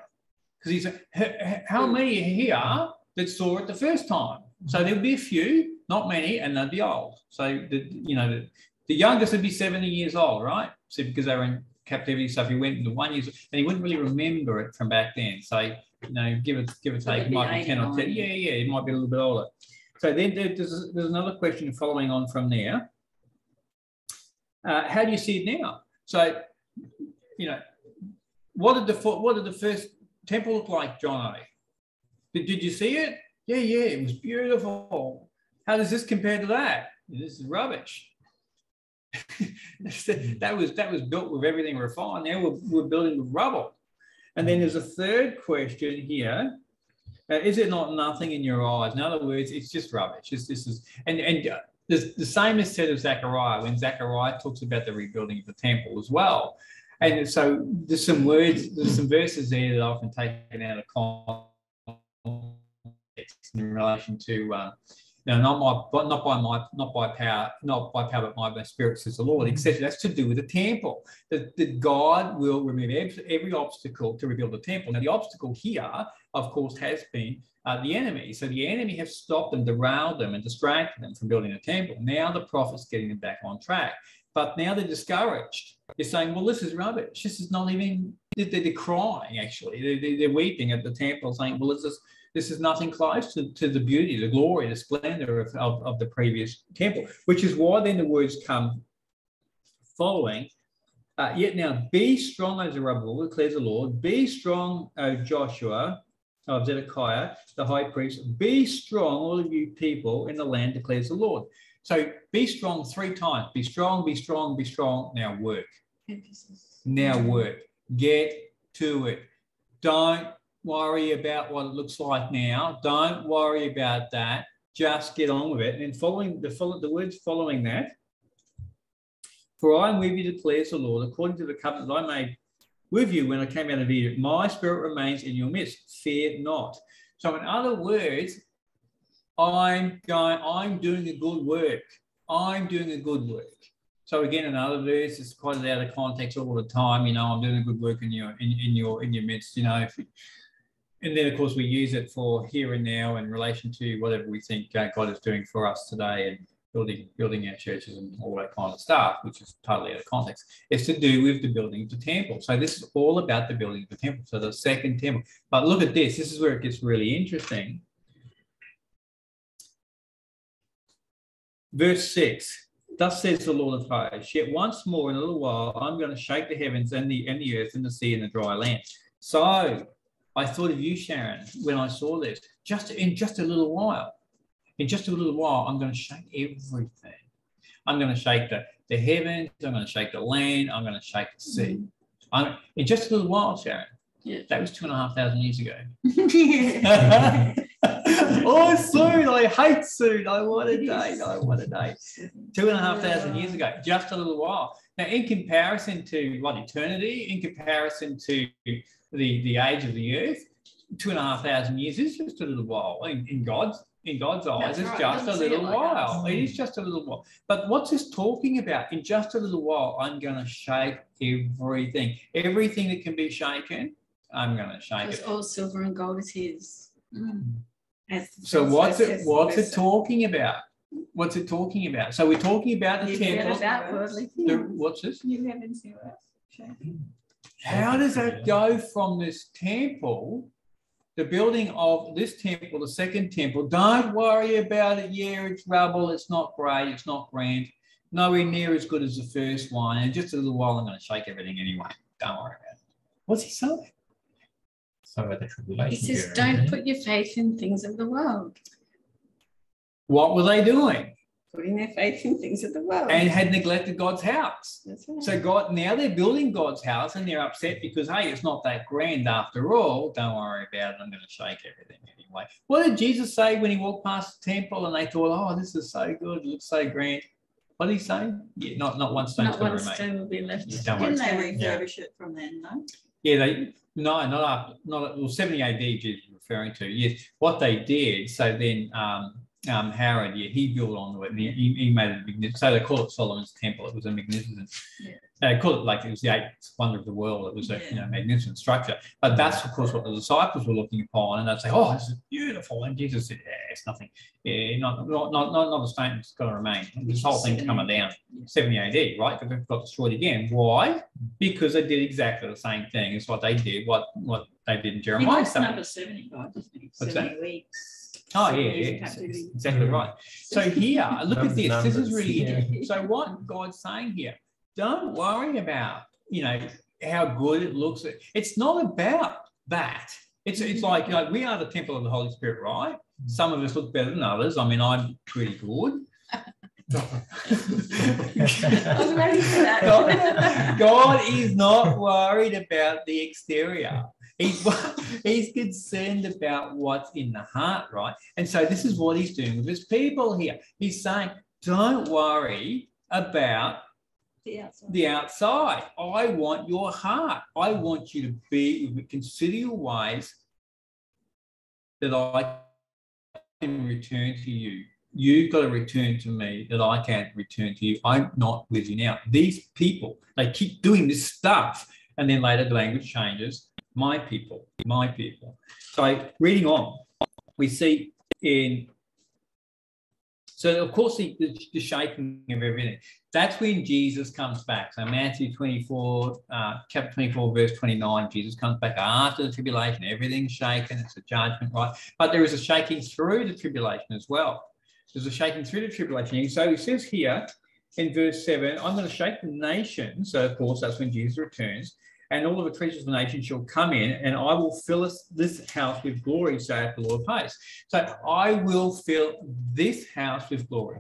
Because he said, how many here that saw it the first time? So there'll be a few, not many, and they'll be old. So the you know the, the youngest would be 70 years old, right? So because they were in captivity. So if he went into one year, and he wouldn't really remember it from back then. So you know, give it give or take, it might be 10 or 10. Yeah, yeah, it might be a little bit older. So then there's, there's another question following on from there. Uh, how do you see it now? So, you know, what did the what did the first temple look like, John? Did, did you see it? Yeah, yeah, it was beautiful. How does this compare to that? This is rubbish. [LAUGHS] that was that was built with everything refined. Now we're, we're building with rubble. And then there's a third question here. Uh, is it not nothing in your eyes? In other words, it's just rubbish. It's, this is and and uh, the, the same is said of Zechariah when Zechariah talks about the rebuilding of the temple as well. And so there's some words, there's some verses there that I've often taken out of context in relation to, uh, not my, but not by my, not by power, not by power, but my spirit, says the Lord, etc. That's to do with the temple. That, that God will remove every, every obstacle to rebuild the temple. Now, the obstacle here, of course, has been uh, the enemy. So the enemy have stopped them, derailed them, and distracted them from building a temple. Now the prophet's getting them back on track. But now they're discouraged. They're saying, well, this is rubbish. This is not even, they're, crying actually. They're, they're, weeping at the temple saying, well, this is, this is nothing close to, to the beauty, the glory, the splendor of, of, of the previous temple, which is why then the words come following. Uh, yet now, be strong, O Zerubbabel, declares the Lord. Be strong, O Joshua, of Zedekiah, the high priest, be strong, all of you people in the land, declares the Lord. So be strong three times. Be strong, be strong, be strong. Now work. Emphasis. Now work. Get to it. Don't worry about what it looks like now. Don't worry about that. Just get on with it. And following the follow, the words following that, for I am with you, declares the Lord, according to the covenant that I made with you when I came out of Egypt. My spirit remains in your midst. Fear not. So, in other words, I'm going, I'm doing a good work. I'm doing a good work. So again, another verse is quite out of context all the time. You know, I'm doing a good work in your in, in your in your midst. You know, if, and then of course we use it for here and now in relation to whatever we think uh, God is doing for us today and building building our churches and all that kind of stuff, which is totally out of context. It's to do with the building of the temple. So this is all about the building of the temple. So the second temple. But look at this. This is where it gets really interesting. Verse six. Thus says the Lord of hosts, yet once more in a little while I'm going to shake the heavens and the and the earth and the sea and the dry land. So I thought of you, Sharon, when I saw this, just in just a little while in just a little while, I'm going to shake everything. I'm going to shake the, the heavens. I'm going to shake the land. I'm going to shake the sea. Mm-hmm. I'm, in just a little while, Sharon. Yeah. That was two and a half thousand years ago. [LAUGHS] [LAUGHS] Oh, soon. I hate soon. I want a day. I want a day. Two and a half thousand years ago, just a little while. Now, in comparison to what eternity, in comparison to the, the age of the earth, two and a half thousand years is just a little while. In, in God's in God's eyes, That's it's right. just a Doesn't it little like while. us. It is just a little while. But what's this talking about? In just a little while, I'm going to shake everything. Everything that can be shaken, I'm going to shake it. all silver and gold is his. Mm. As- So as- what's as- it? What's it talking about? What's it talking about? So we're talking about the You temple. it out, worldly The, what's this? New heavens, new earth. Shame. How does that go from this temple, the building of this temple, the second temple? Don't worry about it. Yeah, it's rubble. It's not great. It's not grand. Nowhere near as good as the first one. And just a little while, I'm going to shake everything anyway. Don't worry about it. What's he saying? So at the tribulation. He says, don't put your faith in things of the world, What were they doing? Putting their faith in things of the world. And had neglected God's house. That's right. So God now they're building God's house and they're upset because hey, it's not that grand after all. Don't worry about it. I'm going to shake everything anyway. What did Jesus say when he walked past the temple and they thought, oh, this is so good, it looks so grand? What did he say? Yeah, not not one stone's not going one to remain. stone will be left. Yeah. Didn't they refurbish it from then, no? Yeah, they no, not up, not well, 70 AD is referring to. Yes, what they did. So then um, um, Herod, yeah, he built onto it and he, he- he made it magnificent. So they call it Solomon's Temple. It was a magnificent. Yeah. They call it like it was the eighth wonder of the world. It was a you know magnificent structure. But that's of course what the disciples were looking upon, and they'd say, "Oh, this is beautiful," and Jesus said, "Yeah, it's nothing. Yeah, not not not not, not a stone. It's got to remain. This whole thing's coming down." 70 AD, right? Because they've got destroyed again. Why? Because they did exactly the same thing as what they did, what what they did in He Jeremiah's likes number seventy-five, doesn't he? What's that? Seventy weeks. Oh yeah, yeah, exactly right. So here, look at this. This is really interesting. So what God's saying here, don't worry about, you know, how good it looks. It's not about that. It's it's mm-hmm. like, like we are the temple of the Holy Spirit, right? Some of us look better than others. I mean, I'm pretty good. [LAUGHS] I was ready for that. [LAUGHS] God, God is not worried about the exterior. He's, [LAUGHS] he's concerned about what's in the heart, right? And so this is what he's doing with his people here. He's saying, don't worry about The outside. the outside. I want your heart. I want you to be, consider your ways that I can return to you. You've got to return to me that I can't return to you. I'm not with you now. These people, they keep doing this stuff. And then later the language changes. My people, my people. So reading on, we see in so of course the, the, the shaking of everything. That's when Jesus comes back. So Matthew 24, uh, chapter 24, verse 29, Jesus comes back after the tribulation. Everything's shaken. It's a judgment, right? But there is a shaking through the tribulation as well. There's a shaking through the tribulation. So he says here in verse 7, I'm going to shake the nation. So of course that's when Jesus returns. And all of the creatures of the nation shall come in, and I will fill this, house with glory, saith the Lord of hosts. So I will fill this house with glory.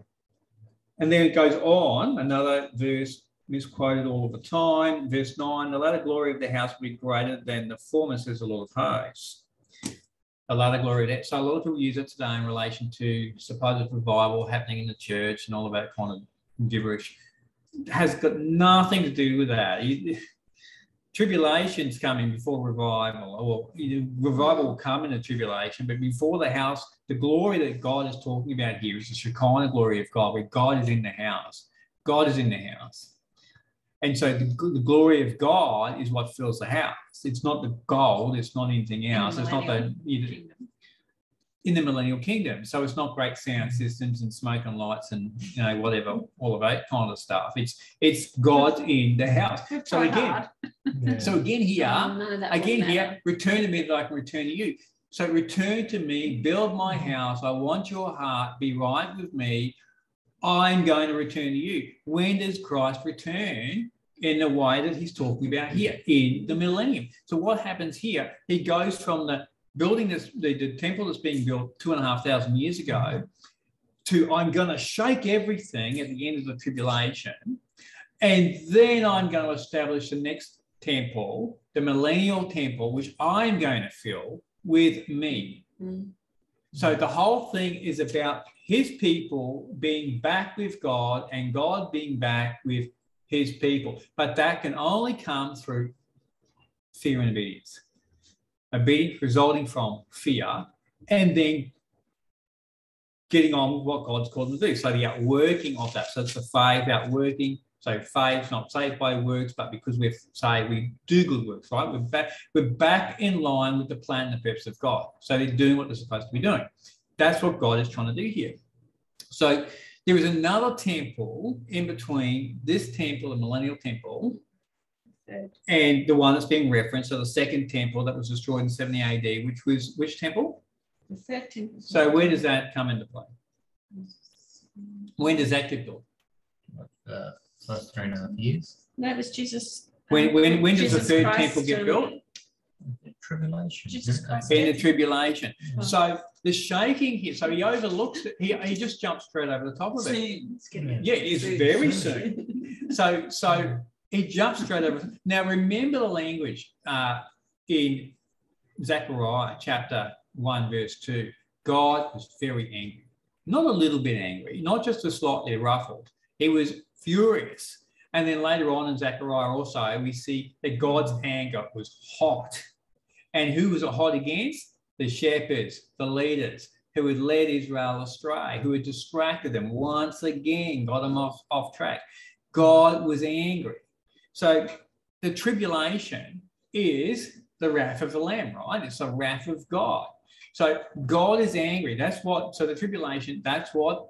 And then it goes on, another verse misquoted all of the time. Verse 9 the latter glory of the house will be greater than the former, says the Lord of hosts. The latter glory of that. So a lot of people use it today in relation to supposed revival happening in the church and all of that kind of gibberish. It has got nothing to do with that. Tribulation's coming before revival, or you know, revival will come in a tribulation, but before the house, the glory that God is talking about here is the Shekinah glory of God, where God is in the house. God is in the house. And so the, the glory of God is what fills the house. It's not the gold, it's not anything else, it's not the you know, in the millennial kingdom. So it's not great sound systems and smoke and lights and you know whatever, all of that kind of stuff. It's it's God in the house. So again, Yeah. so again here, oh, None of that will again here, return to me that I can return to you. So return to me, build my mm-hmm. house. I want your heart, be right with me. I'm going to return to you. When does Christ return? In the way that he's talking about here, in the millennium. So what happens here? He goes from the building this, the, the temple that's being built two and a half thousand years ago to I'm going to shake everything at the end of the tribulation, and then I'm going to establish the next temple, the millennial temple, which I'm going to fill with me. Mm. So the whole thing is about his people being back with God and God being back with his people. But that can only come through fear and obedience. Obedience resulting from fear and then getting on with what God's called them to do. So the outworking of that. So it's the faith outworking. So faith, not saved by works, but because say we do good works, right? We're back, we're back in line with the plan and the purpose of God. So they're doing what they're supposed to be doing. That's what God is trying to do here. So there is another temple in between this temple, the millennial temple. And the one that's being referenced, so the second temple that was destroyed in 70 AD, which was which temple? The third temple. So where does that come into play? When does that get built? What, the first three and a half years. No, it was Jesus. When- um, when- when does the third Christ, temple get built? Tribulation. Jesus Christ. In the tribulation. Oh. So the shaking here, so he overlooks it, he, he just jumps straight over the top of it. Soon, it's Yeah, it's very [LAUGHS] soon. So, so he jumps straight over. Now, remember the language uh, in Zechariah chapter 1, verse 2. God was very angry, not a little bit angry, not just a slightly ruffled. He was furious. And then later on in Zechariah also, we see that God's anger was hot. And who was it hot against? The shepherds, the leaders who had led Israel astray, who had distracted them once again, got them off, off track. God was angry. So the tribulation is the wrath of the Lamb, right? It's the wrath of God. So God is angry. That's what, so the tribulation, that's what,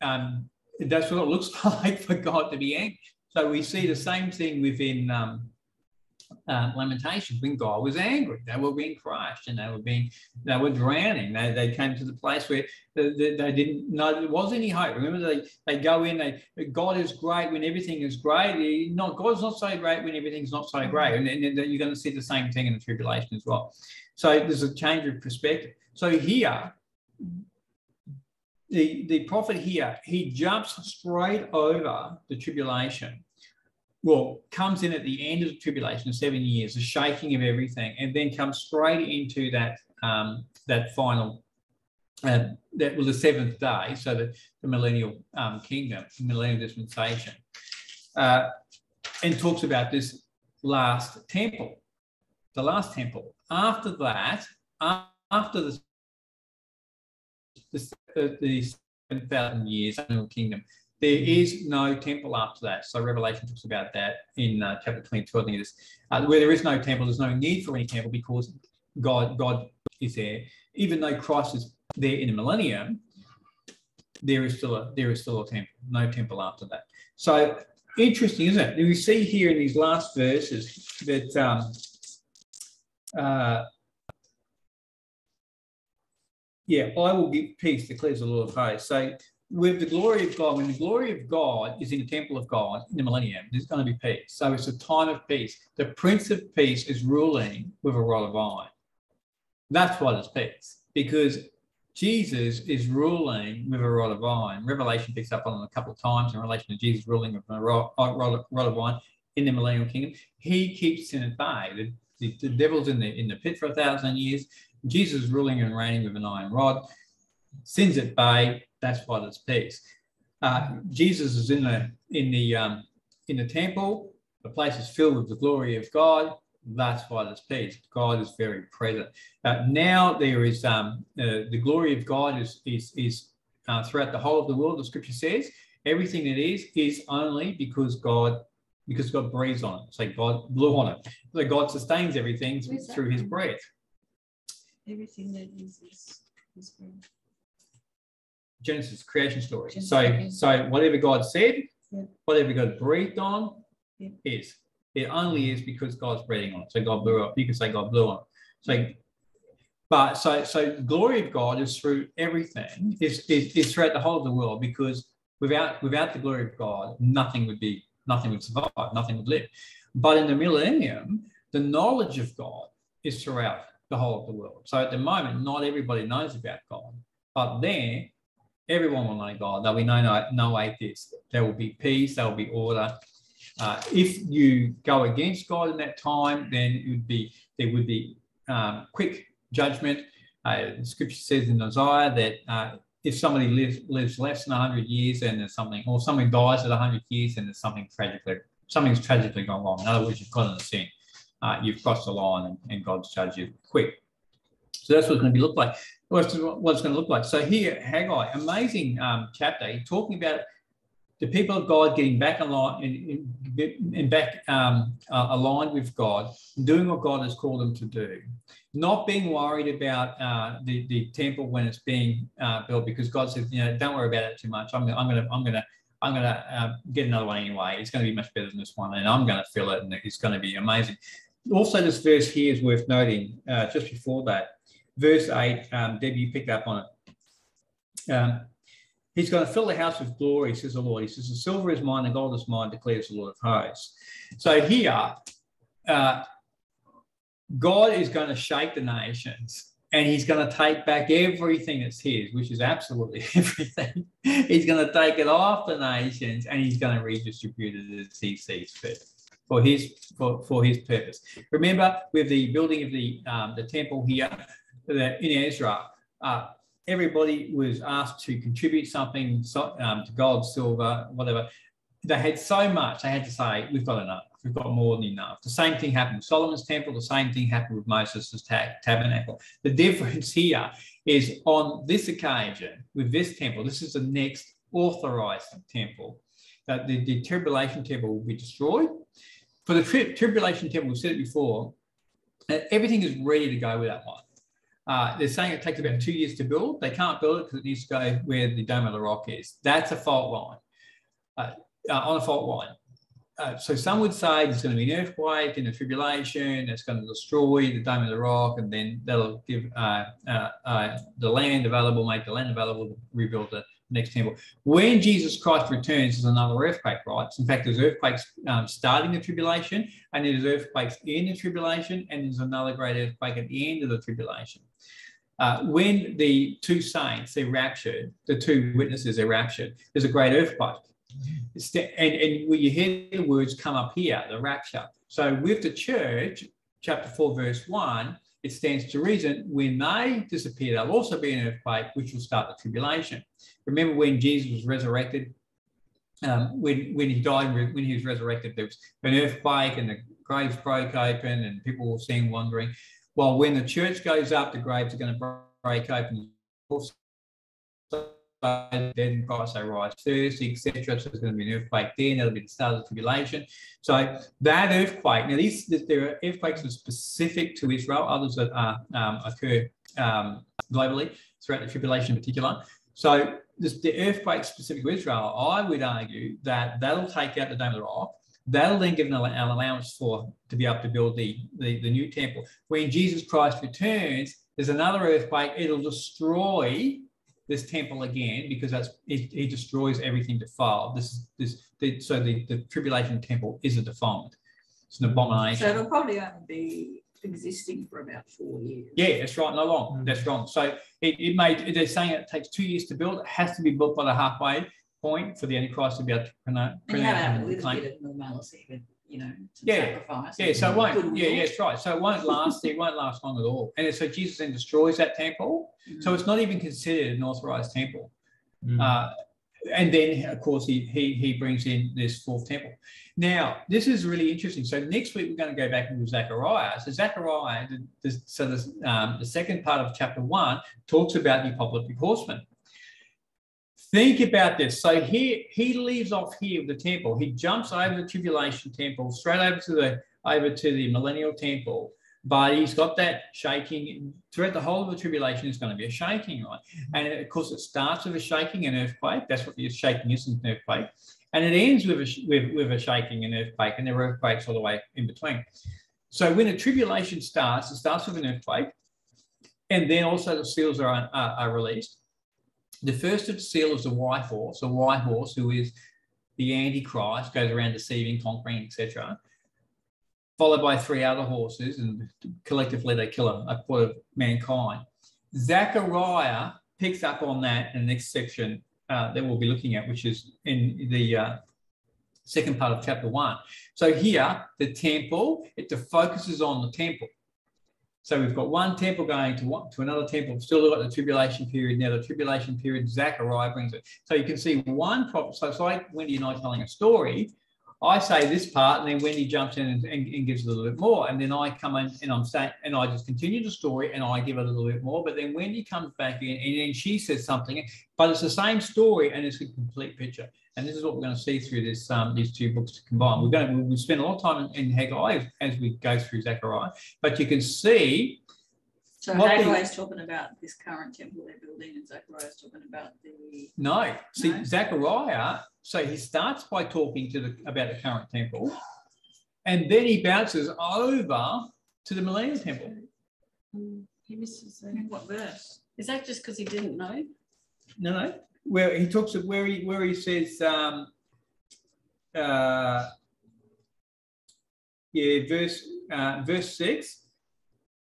um, that's what it looks [LAUGHS] like for God to be angry. So we see the same thing within um, uh, Lamentations when God was angry. They were being crushed and they were being, they were drowning. They, they came to the place where they, they, didn't know there was any hope. Remember, they, they go in, they God is great when everything is great. Not God's not so great when everything's not so great. And, and then you're going to see the same thing in the tribulation as well. So there's a change of perspective. So here, the, the prophet here, he jumps straight over the tribulation. Well, comes in at the end of the tribulation, seven years, the shaking of everything, and then comes straight into that um, that final, uh, that was the seventh day, so the, the millennial um, kingdom, millennial dispensation, uh, and talks about this last temple, the last temple. After that, after the the, the, the 7,000 years kingdom, there is no temple after that. So Revelation talks about that in uh, chapter 22, I think it is. Uh, where there is no temple, there's no need for any temple because God, God is there. Even though Christ is there in the millennium, there is still a there is still a temple, no temple after that. So interesting, isn't it? We see here in these last verses that um, uh, yeah, I will give peace, declares the Lord of hosts. So with the glory of God, when the glory of God is in the temple of God in the millennium, there's going to be peace. So it's a time of peace. The Prince of Peace is ruling with a rod of iron. That's what it's peace, because Jesus is ruling with a rod of iron. Revelation picks up on it a couple of times in relation to Jesus ruling with a rod of iron in the millennial kingdom. He keeps sin at bay. The, the, the devil's in the in the pit for a thousand years. Jesus is ruling and reigning with an iron rod. Sin's it by That's what it's peace. Uh, Jesus is in the in the um, in the temple. The place is filled with the glory of God. That's why there's peace. God is very present. Uh, now there is um, uh, the glory of God is is is uh, throughout the whole of the world. The Scripture says everything that is is only because God because God breathes on it. So God blew on it. So God sustains everything through His breath. Everything that is, is, is good. Genesis creation story. Genesis, so so whatever God said, Yeah. whatever God breathed on, Yeah. is. It only is because God's breathing on it. So God blew up. You can say God blew on. So but so so glory of God is through everything, is, is, is throughout the whole of the world because without without the glory of God, nothing would be nothing would survive, nothing would live. But in the millennium, the knowledge of God is throughout the whole of the world. So at the moment, not everybody knows about God. But there, Everyone will know God. There'll be no, no, no atheists. There will be peace. There will be order. Uh, if you go against God in that time, then it would be there would be um, quick judgment. Uh, the scripture says in Isaiah that uh, if somebody lives lives less than 100 years and there's something, or someone dies at 100 years and there's something tragically, something's tragically gone wrong. In other words, you've got a sin. You've crossed the line and, and God's judged you quick. So that's what it's going to be look like. What's, what it's going to look like. So here, Haggai, amazing um, chapter, talking about the people of God getting back aligned and, and back um, uh, aligned with God, doing what God has called them to do, not being worried about uh, the, the temple when it's being uh, built, because God says, you know, don't worry about it too much. I'm, I'm gonna, I'm gonna, I'm gonna uh, get another one anyway. It's going to be much better than this one, and I'm going to fill it, and it's going to be amazing. Also, this verse here is worth noting. Uh, just before that, verse eight, um, Debbie, you picked up on it. Um, He's going to fill the house with glory, says the Lord. He says, The silver is mine, the gold is mine, declares the Lord of hosts. So here, uh, God is going to shake the nations and he's going to take back everything that's his, which is absolutely [LAUGHS] everything. he's going to take it off the nations and he's going to redistribute it as he sees fit for his for, for his purpose. Remember, with the building of the um, the temple here in Ezra, uh, everybody was asked to contribute something um, to gold, silver, whatever. They had so much, they had to say, we've got enough. We've got more than enough. The same thing happened with Solomon's temple. The same thing happened with Moses' tabernacle. The difference here is on this occasion, with this temple, this is the next authorized temple, that the, the tribulation temple will be destroyed. For the tri tribulation temple, we've said it before, everything is ready to go with that one. Uh, they're saying it takes about two years to build. They can't build it because it needs to go where the Dome of the Rock is. That's a fault line, uh, uh, on a fault line. Uh, so some would say there's going to be an earthquake and a tribulation that's going to destroy the Dome of the Rock, and then that'll give uh, the land available, make the land available to rebuild the next temple. When Jesus Christ returns, there's another earthquake, right? In fact, there's earthquakes um, starting the tribulation, and there's earthquakes in the tribulation, and there's another great earthquake at the end of the tribulation. Uh, when the two saints are raptured, the two witnesses are raptured, there's a great earthquake. And, and when you hear the words come up here, the rapture. So with the church, chapter 4, verse 1, it stands to reason when they disappear, there'll also be an earthquake, which will start the tribulation. Remember when Jesus was resurrected? Um, when, when he died, when he was resurrected, there was an earthquake and the graves broke open and people were seen wandering. Well, when the church goes up, the graves are going to break open. Then Christ they rise first, etc. So there's going to be an earthquake then. That'll be the start of the tribulation. So that earthquake. Now, these there are earthquakes that are specific to Israel. Others that are, um, occur um, globally throughout the tribulation in particular. So this, the earthquake specific to Israel, I would argue that that'll take out the Dome of the Rock. That'll then give an allowance for to be able to build the, the, the new temple. When Jesus Christ returns, there's another earthquake. It'll destroy this temple again because that's he, destroys everything defiled. This this the, so the, the tribulation temple is a defilement. It's an abomination. So it'll probably only be existing for about four years. Yeah, that's right. No long. Mm. That's wrong. So it, it may they're saying it takes two years to build. It has to be built by the halfway point for the Antichrist to be able to pronounce. And you have a little bit of normalcy, but you know, yeah, sacrifice. Yeah, so it won't. Yeah, yeah, that's right. So it won't last. it won't last long at all. And so Jesus then destroys that temple. Mm-hmm. So it's not even considered an authorized temple. Mm-hmm. Uh, and then of course he, he he brings in this fourth temple. Now this is really interesting. So next week we're going to go back into Zechariah. So Zechariah, the, the, so the, um, the second part of chapter one talks about the apocalyptic horseman. Think about this. So he he leaves off here with the temple. He jumps over the tribulation temple, straight over to the over to the millennial temple. But he's got that shaking throughout the whole of the tribulation. Is going to be a shaking, right? And of course, it starts with a shaking and earthquake. That's what the shaking is, an earthquake. And it ends with a, with, with a shaking and earthquake, and there are earthquakes all the way in between. So when the tribulation starts, it starts with an earthquake, and then also the seals are, are, are released. The first of the seal is the white horse, a white horse who is the Antichrist, goes around deceiving, conquering, etc. Followed by three other horses, and collectively they kill a, a quarter of mankind. Zechariah picks up on that in the next section uh, that we'll be looking at, which is in the uh, second part of chapter one. So here, the temple, it focuses on the temple. So we've got one temple going to one, to another temple. Still got the tribulation period. Now the tribulation period, Zechariah brings it. So you can see one prophet. So it's like Wendy and I telling a story. I say this part, and then Wendy jumps in and, and, and, gives a little bit more, and then I come in and I'm saying, and I just continue the story, and I give a little bit more. But then Wendy comes back in, and then she says something, but it's the same story, and it's a complete picture. And this is what we're going to see through this um, these two books combined. We're going to we spend a lot of time in, in Haggai as, as we go through Zechariah, but you can see So Haggai is talking about this current temple they're building and Zechariah is talking about the, No, see, No? Zechariah, so he starts by talking to the about the current temple, and then he bounces over to the Millennium Temple. Mm, He misses I what verse? Is that just because he didn't know? No, no, where he talks of where he where he says, um, uh, yeah, verse uh, verse six,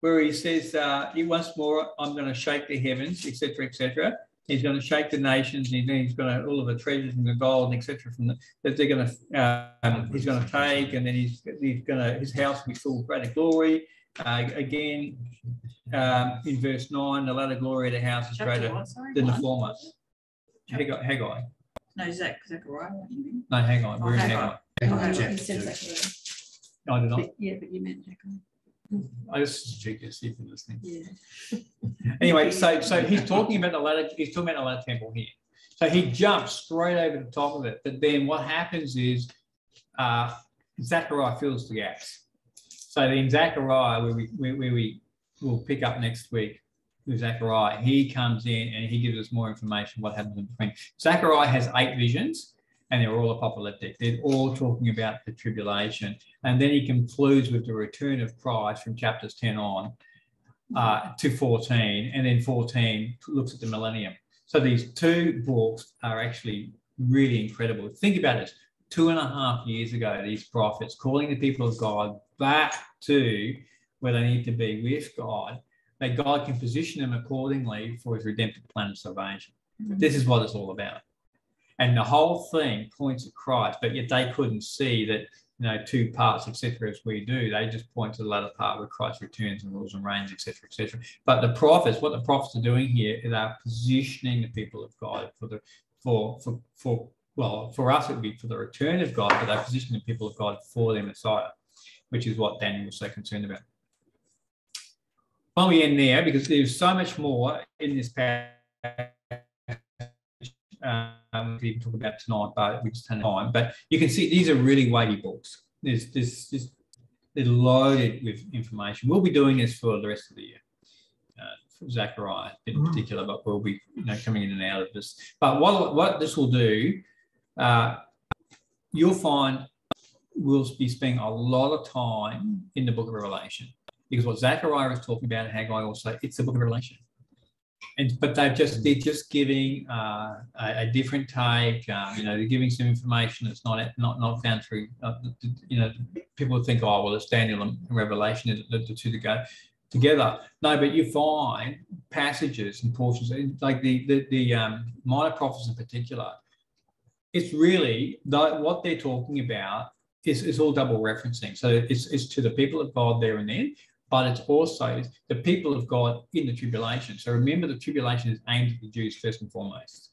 where he says, uh, he once more, I'm going to shake the heavens, etc., etc. He's going to shake the nations, and he's going to all of the treasures and the gold, etc. From the, that they're going to, um, he's going to take, and then he's he's going to his house will be full of greater glory. Uh, again, um, in verse nine, the latter glory of the house is Chapter greater what, sorry? than the One? former. Haggai, Haggai. No, Zach, Zechariah, what you mean? No, hang on. We're in Haggai. Haggai. Okay. he said Zechariah. I did not. But- Yeah, but you meant Haggai. I just checked to see if you're listening. Yeah. [LAUGHS] Anyway, so [LAUGHS] so he's talking about the ladder. He's talking about the ladder temple here. So he jumps straight over the top of it. But then what happens is uh, Zechariah fills the gaps. So in Zechariah, where we where, where we will pick up next week with Zechariah, he comes in and he gives us more information what happens in between. Zechariah has eight visions, and they're all apocalyptic. They're all talking about the tribulation, and then he concludes with the return of Christ from chapters ten on uh, to 14, and then 14 looks at the millennium. So these two books are actually really incredible. Think about this. Two and a half years ago, these prophets calling the people of God back to where they need to be with God, that God can position them accordingly for his redemptive plan of salvation. Mm-hmm. This is what it's all about. And the whole thing points at Christ, but yet they couldn't see that you know, two parts, etc., as we do. They just point to the latter part where Christ returns and rules and reigns, etc., etc. But the prophets, what the prophets are doing here is they're positioning the people of God for the for for for well, for us it would be for the return of God, but they're positioning the people of God for their Messiah, which is what Daniel was so concerned about. We end there, because there's so much more in this passage um, we could even talk about tonight, but we just had time. But you can see these are really weighty books. There's this, this they're loaded with information. We'll be doing this for the rest of the year. Uh, for Zechariah in Mm. particular, but we'll be you know coming in and out of this. But what what this will do, uh, you'll find we'll be spending a lot of time in the book of Revelation because what Zechariah is talking about and Haggai also, it's the book of Revelation and but they're just they're just giving uh, a, a different take. Um, you know, they're giving some information that's not not not found through. Uh, you know, people think, oh well, it's Daniel and Revelation, the, the two to go together. No, but you find passages and portions like the the, the um, minor prophets in particular. It's really the, what they're talking about is, is all double referencing. So it's, it's to the people of God there and then, but it's also the people of God in the tribulation. So remember, the tribulation is aimed at the Jews first and foremost.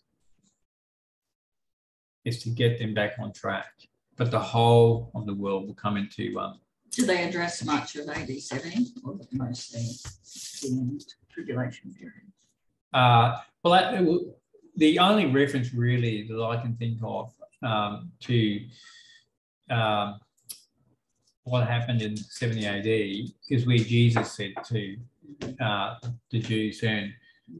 It's to get them back on track. But the whole of the world will come into um, Do they address much of AD seventy or mostly the tribulation period? Uh, well, that, will- the only reference really that I can think of um, to um, what happened in 70 AD is where Jesus said to uh, the Jews then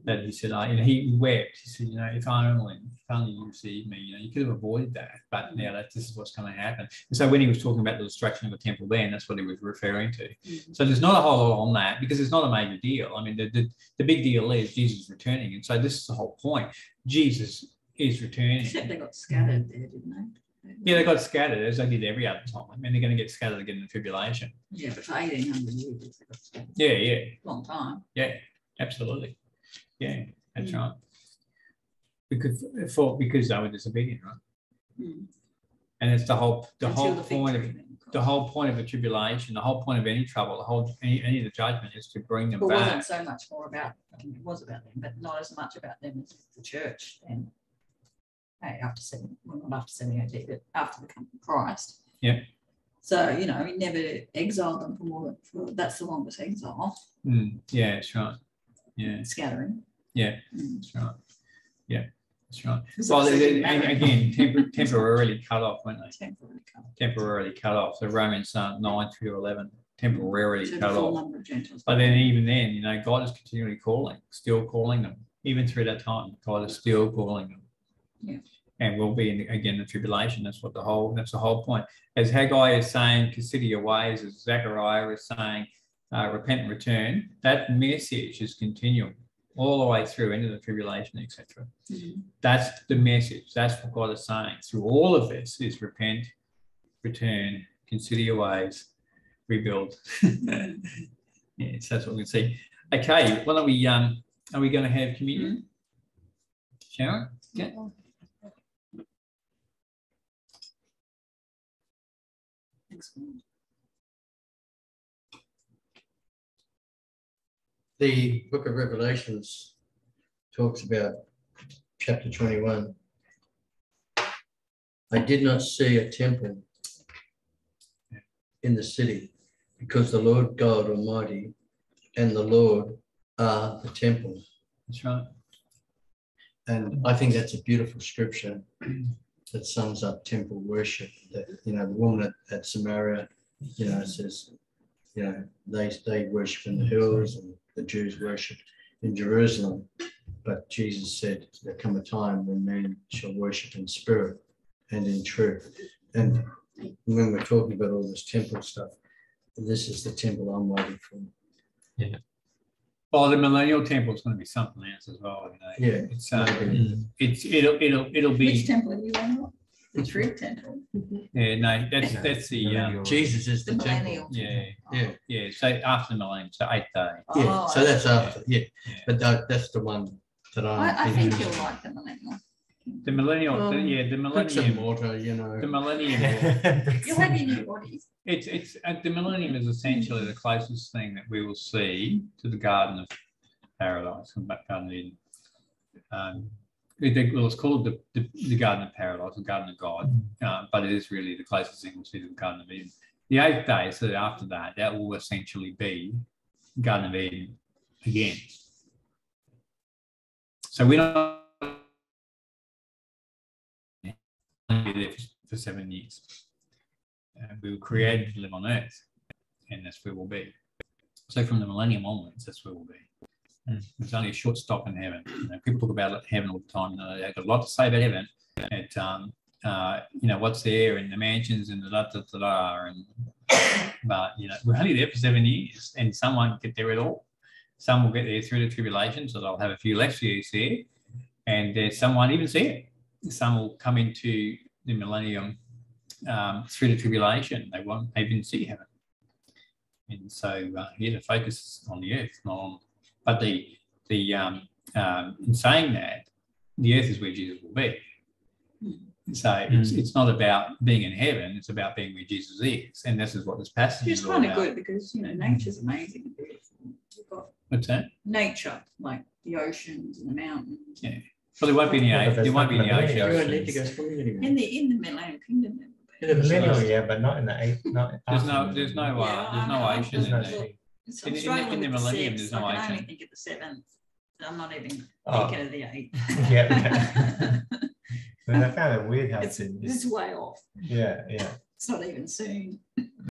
that he said, uh, you know, he wept. He said, you know, if only, if only you received me, you know, you could have avoided that. But now that this is what's going to happen. And so when he was talking about the destruction of the temple then, that's what he was referring to. So there's not a whole lot on that because it's not a major deal. I mean, the, the, the big deal is Jesus returning. And so this is the whole point. Jesus is returning. Except they got scattered there, didn't they? Yeah, they got scattered as they did every other time. And they're going to get scattered again in the tribulation. Yeah, but for eighteen hundred years, they got scattered. Yeah, yeah, Long time. yeah, absolutely. Yeah. That's Mm. right. Because for because they were disobedient, right? Mm. And it's the whole the Until whole the point of the whole point of a tribulation, the whole point of any trouble, the whole any, any of the judgment is to bring them It wasn't back. so much more about, I mean, it was about them, but not as much about them as the church and after seven, well, not after seventy AD, but after the coming of Christ. Yeah. So, you know, he never exiled them for more than, for, that's the longest exile, Mm, yeah, that's right. Yeah, scattering. Yeah. Mm. that's right. Yeah, that's right. So Well, they they- and again, tempor- temporarily cut off, weren't they? Temporarily cut off. Temporarily cut off. So Romans uh, nine through to eleven, temporarily To the cut off. number of Gentiles. But then even then, you know, God is continually calling, still calling them, even through that time. God is still calling them. Yeah. And will be in, again the tribulation. That's what the whole. That's the whole point. As Haggai is saying, consider your ways. As Zechariah is saying, uh, repent and return. That message is continuing all the way through into the tribulation, etc. Mhm. That's the message. That's what God is saying through all of this: is repent, return, consider your ways, rebuild. [LAUGHS] yes, that's what we see. Okay, why don't we? Um, are we going to have communion? Sharon? Yeah. Excellent. The book of Revelations talks about chapter twenty-one. I did not see a temple in the city because the Lord God Almighty and the Lord are the temple. That's right. And I think that's a beautiful scripture that sums up temple worship. That, you know, the woman at, at Samaria, you know, says, you know, they, they worship in the hills and the Jews worship in Jerusalem. But Jesus said, there come a time when men shall worship in spirit and in truth. And when we're talking about all this temple stuff, this is the temple I'm waiting for. Well, the millennial temple is going to be something else as well. You know? Yeah. It's uh, Maybe. it's it'll it'll it'll be Which be temple are you on? The true temple, yeah no that's Yeah. that's the um, Jesus is the the temple. millennial. yeah Yeah. yeah so after the millennium so eighth day Yeah, Oh, so that's after, yeah, yeah. but that, that's the one that I'm. I, I think you'll like the millennial. The millennial the, Um, yeah the Put some millennium water, you know. the millennium [LAUGHS] You'll have your new bodies. It's it's uh, the millennium is essentially the closest thing that we will see to the Garden of Paradise and back Garden of Eden. Um, it- it- well, it's called the, the, the Garden of Paradise, the Garden of God, uh, but it is really the closest thing we'll see to the Garden of Eden. The eighth day, so after that, that will essentially be Garden of Eden again. So we're not there for, seven years. Uh, we were created to live on earth, and that's where we'll be. So from the millennium onwards, that's where we'll be. Mm. There's only a short stop in heaven. You know, people talk about heaven all the time. Know, they've got a lot to say about heaven. Um, uh, you know, what's there and the mansions and the da da da da. And but you know, we're only there for seven years, and some won't get there at all. Some will get there through the tribulation, so they'll have a few less years there, and uh, some won't even see it. Some will come into the millennium um, through the tribulation. They won't even see heaven. And so, uh, yeah, the focus is on the earth, not on. But the the um, um, in saying that, the earth is where Jesus will be. So it's, it's not about being in heaven; it's about being where Jesus is, and this is what this passage It's is kind of good because, you know, nature's amazing. and beautiful. You've got What's that? nature, like the oceans and the mountains. Yeah. Well, there won't be any. Yeah, but there there's won't be not any gonna be you any don't need to go swimming anymore. In the, in the Millennium Kingdom. there will be. Yeah, but Millennial, yeah, but not in the eighth, not. There's no, the there's no, millennium. uh, there's no Yeah, ocean There's in no there. sea. So In- I'm in the- struggling in the with the millennium, sixth, there's no I can only ocean. think of the seventh. I'm not even Oh. thinking of the eighth. [LAUGHS] [LAUGHS] Yeah. And I found it weird how It's, it's in, it's way off. yeah, yeah. It's not even soon.